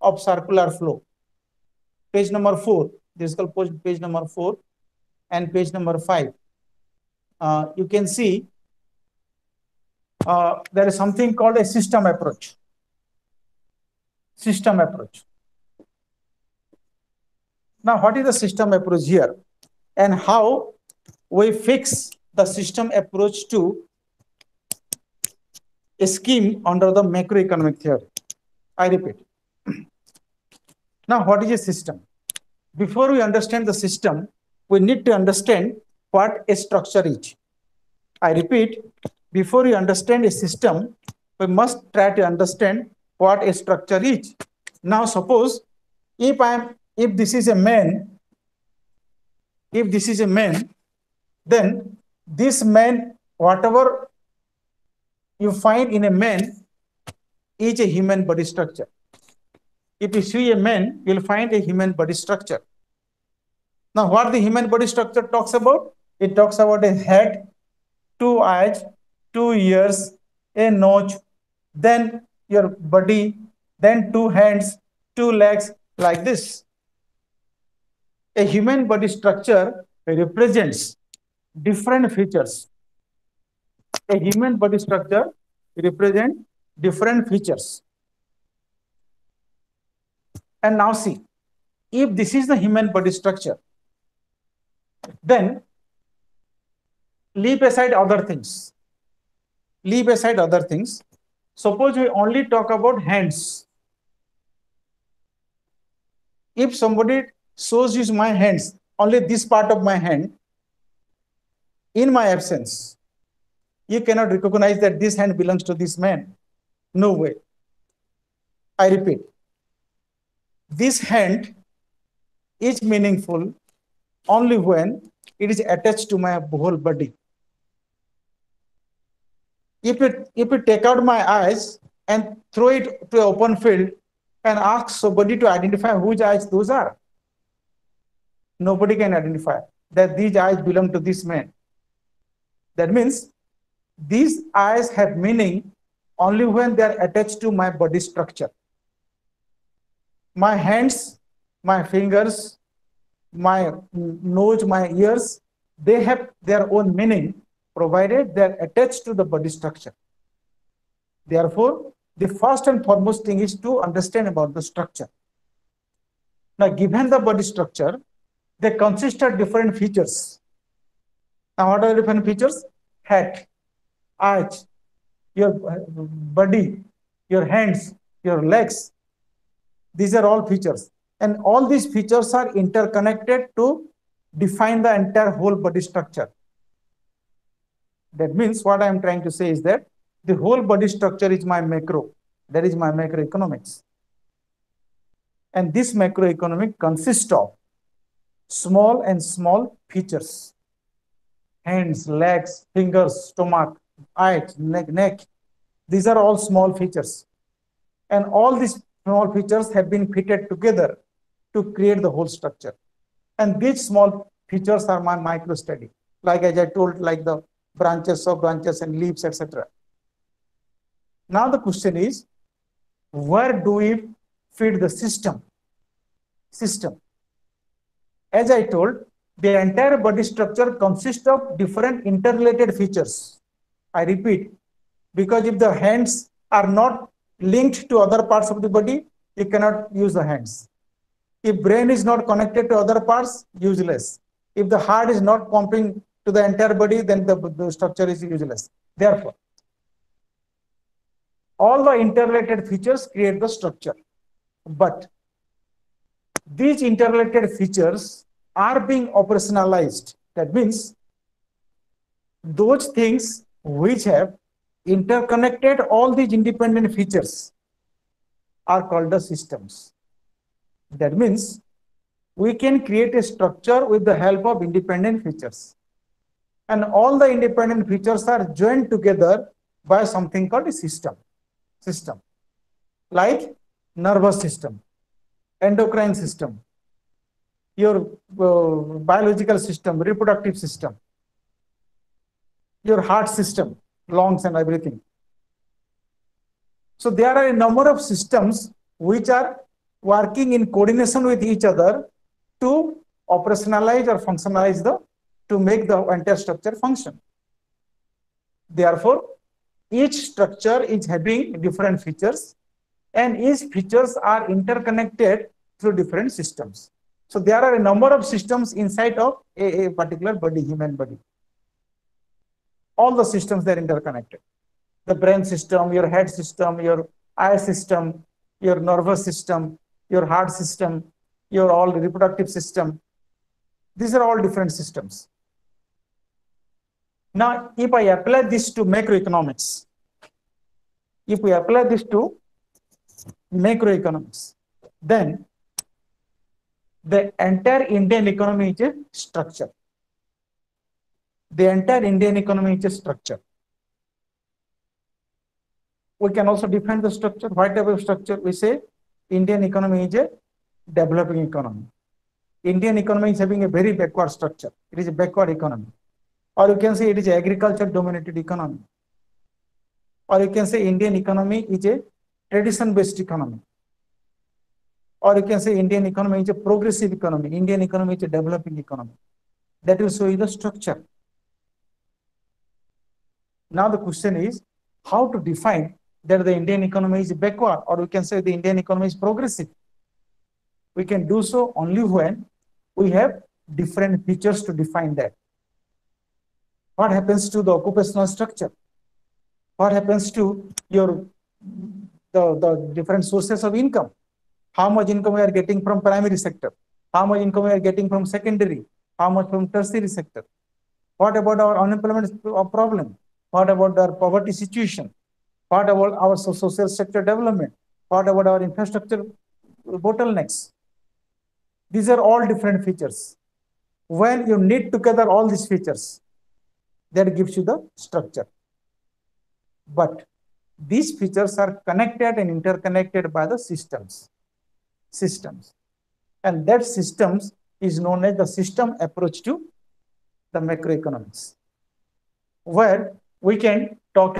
of circular flow. Page number four, this is called page number four and page number five. Uh, you can see uh, there is something called a system approach. System approach. Now, what is the system approach here? And how we fix the system approach to a scheme under the macroeconomic theory. I repeat. Now, what is a system? Before we understand the system, we need to understand what a structure is. I repeat, before you understand a system, we must try to understand what a structure is. Now, suppose if I am if this is a man, if this is a man, then this man, whatever you find in a man, is a human body structure. If you see a man, you'll find a human body structure. Now, what the human body structure talks about? It talks about a head, two eyes, two ears, a nose, then your body, then two hands, two legs, like this a human body structure represents different features. A human body structure represents different features. And now see, if this is the human body structure, then leave aside other things. Leave aside other things. Suppose we only talk about hands. If somebody shows you my hands, only this part of my hand, in my absence, you cannot recognize that this hand belongs to this man. No way. I repeat, this hand is meaningful only when it is attached to my whole body. If it if you take out my eyes and throw it to an open field and ask somebody to identify whose eyes those are, nobody can identify that these eyes belong to this man. That means these eyes have meaning only when they are attached to my body structure. My hands, my fingers, my nose, my ears, they have their own meaning provided they are attached to the body structure. Therefore, the first and foremost thing is to understand about the structure. Now, given the body structure, they consist of different features. Now, what are the different features? Head, eyes, your uh, body, your hands, your legs. These are all features. And all these features are interconnected to define the entire whole body structure. That means what I am trying to say is that the whole body structure is my macro. That is my macroeconomics. And this macroeconomic consists of small and small features. Hands, legs, fingers, stomach, eyes, neck, neck. These are all small features. And all these small features have been fitted together to create the whole structure. And these small features are my micro study. Like as I told, like the branches, sub branches and leaves, etc. Now the question is, where do we feed the system? System. As I told, the entire body structure consists of different interrelated features. I repeat, because if the hands are not linked to other parts of the body, you cannot use the hands. If brain is not connected to other parts, useless. If the heart is not pumping to the entire body, then the, the structure is useless. Therefore, all the interrelated features create the structure. But these interrelated features are being operationalized. That means those things which have interconnected all these independent features are called the systems. That means we can create a structure with the help of independent features. And all the independent features are joined together by something called a system. System. Like nervous system, endocrine system, your uh, biological system, reproductive system, your heart system, lungs and everything. So there are a number of systems which are working in coordination with each other to operationalize or functionalize the to make the entire structure function. Therefore, each structure is having different features and each features are interconnected through different systems. So there are a number of systems inside of a, a particular body, human body. All the systems they're interconnected. The brain system, your head system, your eye system, your nervous system, your heart system, your all reproductive system. These are all different systems. Now, if I apply this to macroeconomics, if we apply this to macroeconomics, then the entire Indian economy is a structure. The entire Indian economy is a structure. We can also define the structure. What type of structure? We say Indian economy is a developing economy. Indian economy is having a very backward structure. It is a backward economy. Or you can say it is agriculture dominated economy. Or you can say Indian economy is a tradition based economy. Or you can say Indian economy is a progressive economy. Indian economy is a developing economy. That will show you the structure. Now the question is how to define that the Indian economy is backward or we can say the Indian economy is progressive. We can do so only when we have different features to define that. What happens to the occupational structure? What happens to your the, the different sources of income? How much income we are getting from primary sector? How much income we are getting from secondary? How much from tertiary sector? What about our unemployment problem? What about our poverty situation? What about our social sector development? What about our infrastructure bottlenecks? These are all different features. When you knit together all these features, that gives you the structure. But these features are connected and interconnected by the systems. Systems. And that systems is known as the system approach to the macroeconomics, where we can talk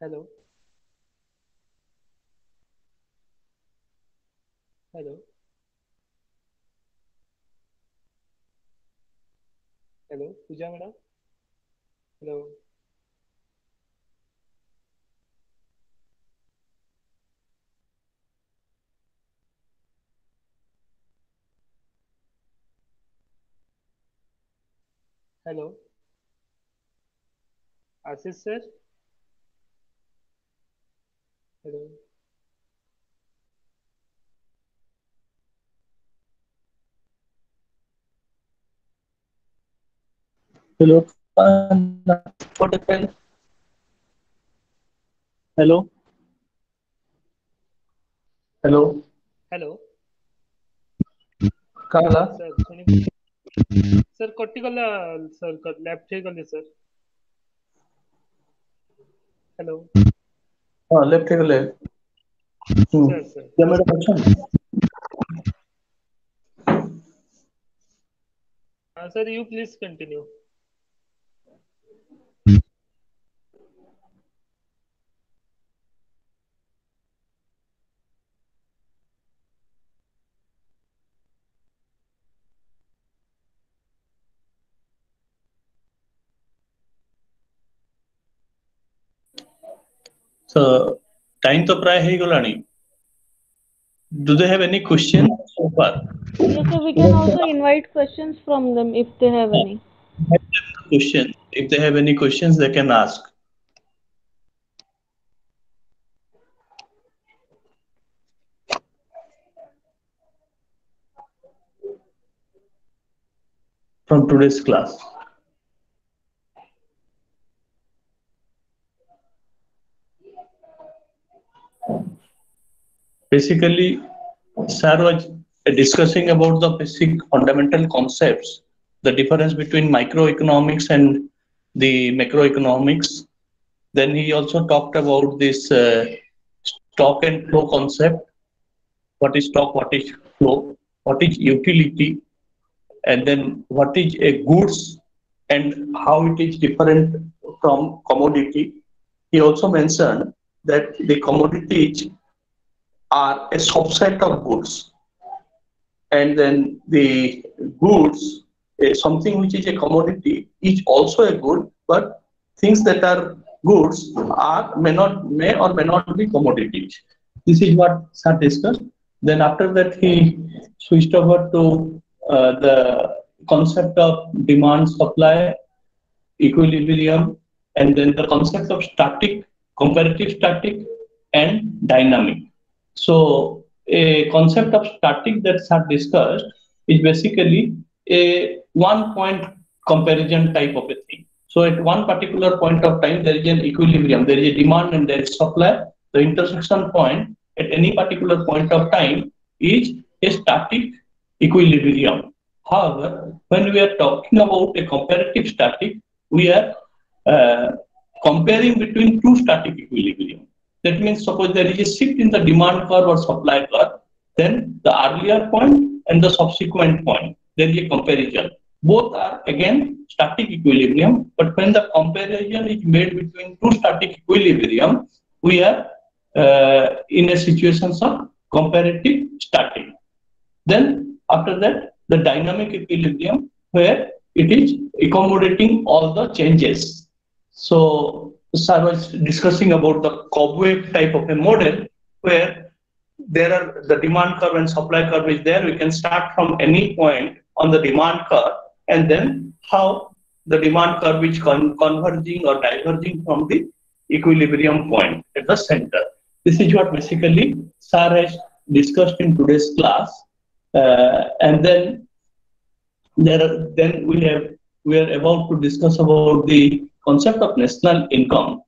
Hello. Hello. Hello, Puja madam. Hello. Hello. Ashish sir. Hello hello hello hello hello ಕಾಲ sir ಸುನಿ sir ಕೊಟ್ಟಿಗಲ್ಲ sir left ಹೇಗಲ್ಲ sir hello हाँ left के left क्या मेरा question sir you please continue So time to pray heigalani. Do they have any questions so far? Yes, sir, we can also invite questions from them if they have any. Question. If they have any questions, they can ask. from today's class. Basically, Sir was discussing about the basic fundamental concepts, the difference between microeconomics and the macroeconomics. Then he also talked about this uh, stock and flow concept. What is stock? What is flow? What is utility? And then what is a goods and how it is different from commodity. He also mentioned that the commodities are a subset of goods. And then the goods, something which is a commodity, is also a good, but things that are goods are may not may or may not be commodities. This is what Sir discussed. Then after that, he switched over to uh, the concept of demand supply equilibrium and then the concept of static comparative static and dynamic so a concept of static that are discussed is basically a one point comparison type of a thing. So at one particular point of time, there is an equilibrium, there is a demand and there is supply. The intersection point at any particular point of time is a static equilibrium. However, when we are talking about a comparative static, we are uh, comparing between two static equilibrium. That means suppose there is a shift in the demand curve or supply curve, then the earlier point and the subsequent point, there is a comparison. Both are again static equilibrium, but when the comparison is made between two static equilibrium, we are uh, in a situation of comparative static. Then after that, the dynamic equilibrium where it is accommodating all the changes. So so I was discussing about the cobweb type of a model where there are the demand curve and supply curve is there. We can start from any point on the demand curve and then how the demand curve is con- converging or diverging from the equilibrium point at the center. This is what basically Sir has discussed in today's class. Uh, and then there then we have we are about to discuss about the concept of national income.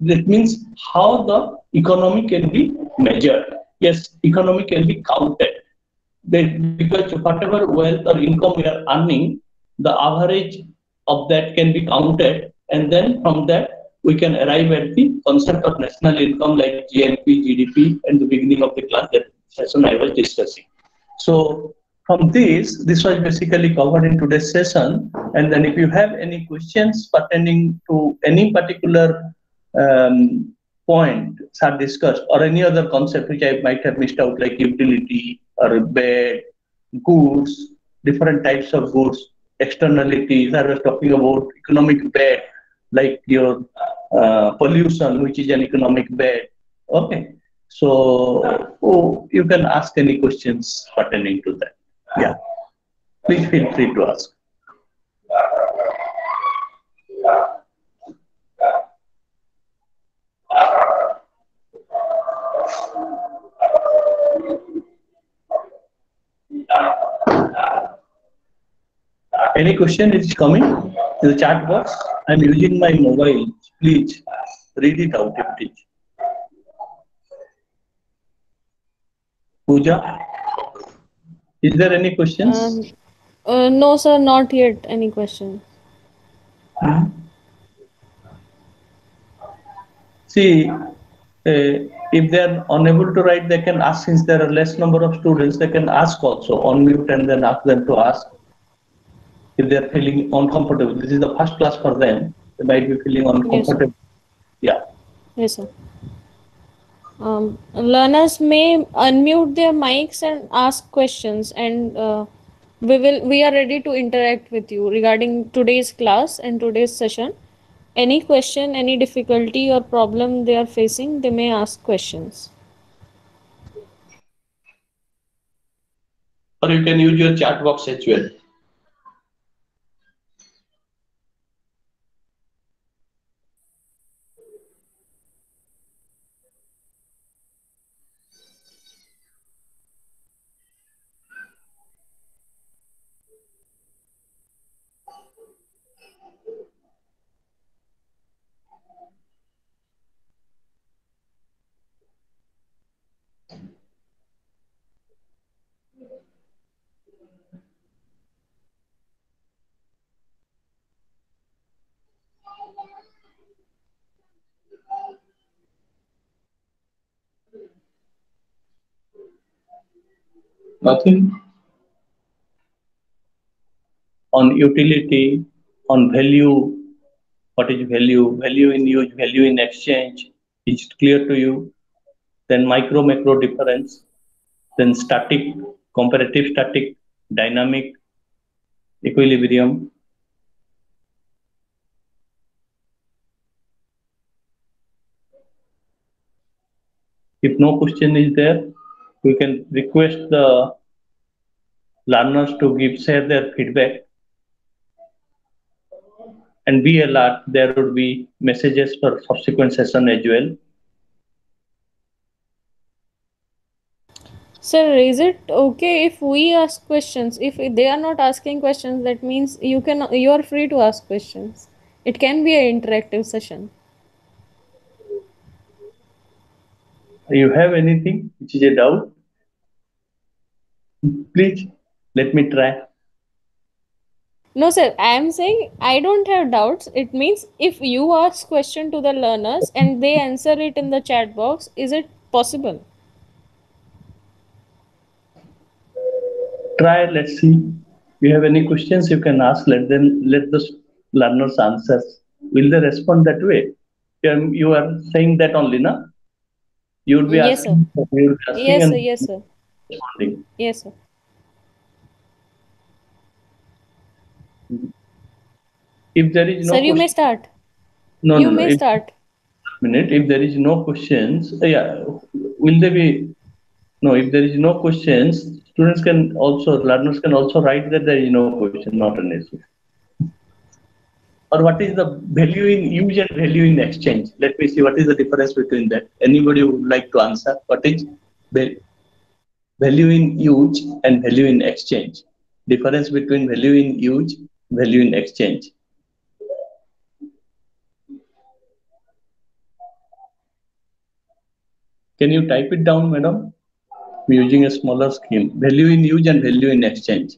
That means how the economy can be measured. Yes, economy can be counted. Because whatever wealth or income we are earning, the average of that can be counted, and then from that we can arrive at the concept of national income like GNP, GDP, and the beginning of the class that session I was discussing. So from this, this was basically covered in today's session. And then if you have any questions pertaining to any particular um, point are discussed or any other concept which I might have missed out like utility or bad, goods, different types of goods, externalities. I was talking about economic bad, like your uh, pollution, which is an economic bad. Okay. So oh, you can ask any questions pertaining to that. Yeah. Please feel free to ask. Any question is coming in the chat box? I'm using my mobile. Please read it out if it is. Is there any questions? Um, uh, no, sir, not yet. Any question? See, uh, if they are unable to write, they can ask. Since there are less number of students, they can ask also unmute and then ask them to ask. If they are feeling uncomfortable, this is the first class for them. They might be feeling uncomfortable. Yes, yeah. Yes, sir. Um, learners may unmute their mics and ask questions, and uh, we will we are ready to interact with you regarding today's class and today's session. Any question, any difficulty or problem they are facing, they may ask questions. Or you can use your chat box as well. Nothing. On utility, on value, what is value, value in use, value in exchange, is it clear to you? Then micro macro difference, then static, comparative static, dynamic, equilibrium. If no question is there, we can request the learners to give share their feedback and be alert there would be messages for subsequent session as well Sir, is it okay if we ask questions? If they are not asking questions, that means you can you are free to ask questions. It can be an interactive session. you have anything which is a doubt please let me try No, sir, I am saying I don't have doubts. It means if you ask question to the learners and they answer it in the chat box, is it possible? try let's see you have any questions you can ask let them let the learners answer will they respond that way Um, you are saying that only na you would be Yes, sir. asking, asking Yes, sir, yes, sir. Responding Yes, sir. if there is no Sir, you may start. no You no, may if- start. minute if there is no questions uh, yeah will there be no if there is no questions students can also learners can also write that there is no question not an issue or what is the value in use and value in exchange let me see what is the difference between that anybody would like to answer what is va- value in use and value in exchange difference between value in use value in exchange Can you type it down, madam? I'm using a smaller scheme. Value in use and value in exchange.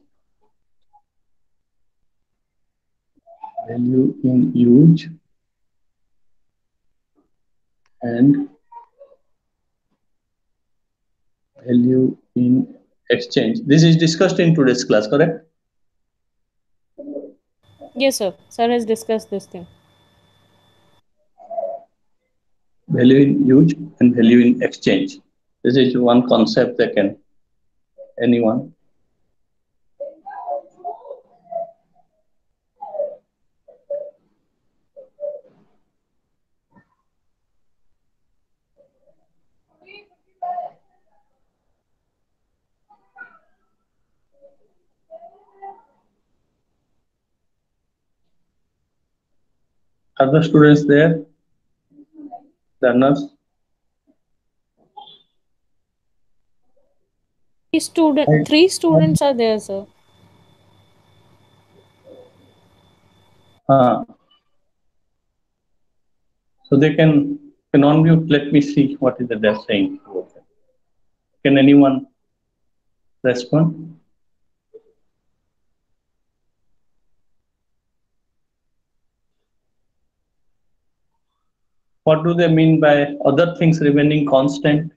Value in use and value in exchange. This is discussed in today's class, correct? Yes, sir. Sir has discussed this thing. Value in use and value in exchange. This is one concept that can anyone. Are the students there? Learners? Three student, three students are there, sir. Ah. So they can, can unmute, let me see what is it they're saying. Can anyone respond? What do they mean by other things remaining constant?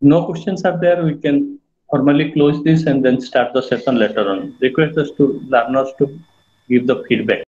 No questions are there, we can formally close this and then start the session later on. Request us to learners to give the feedback.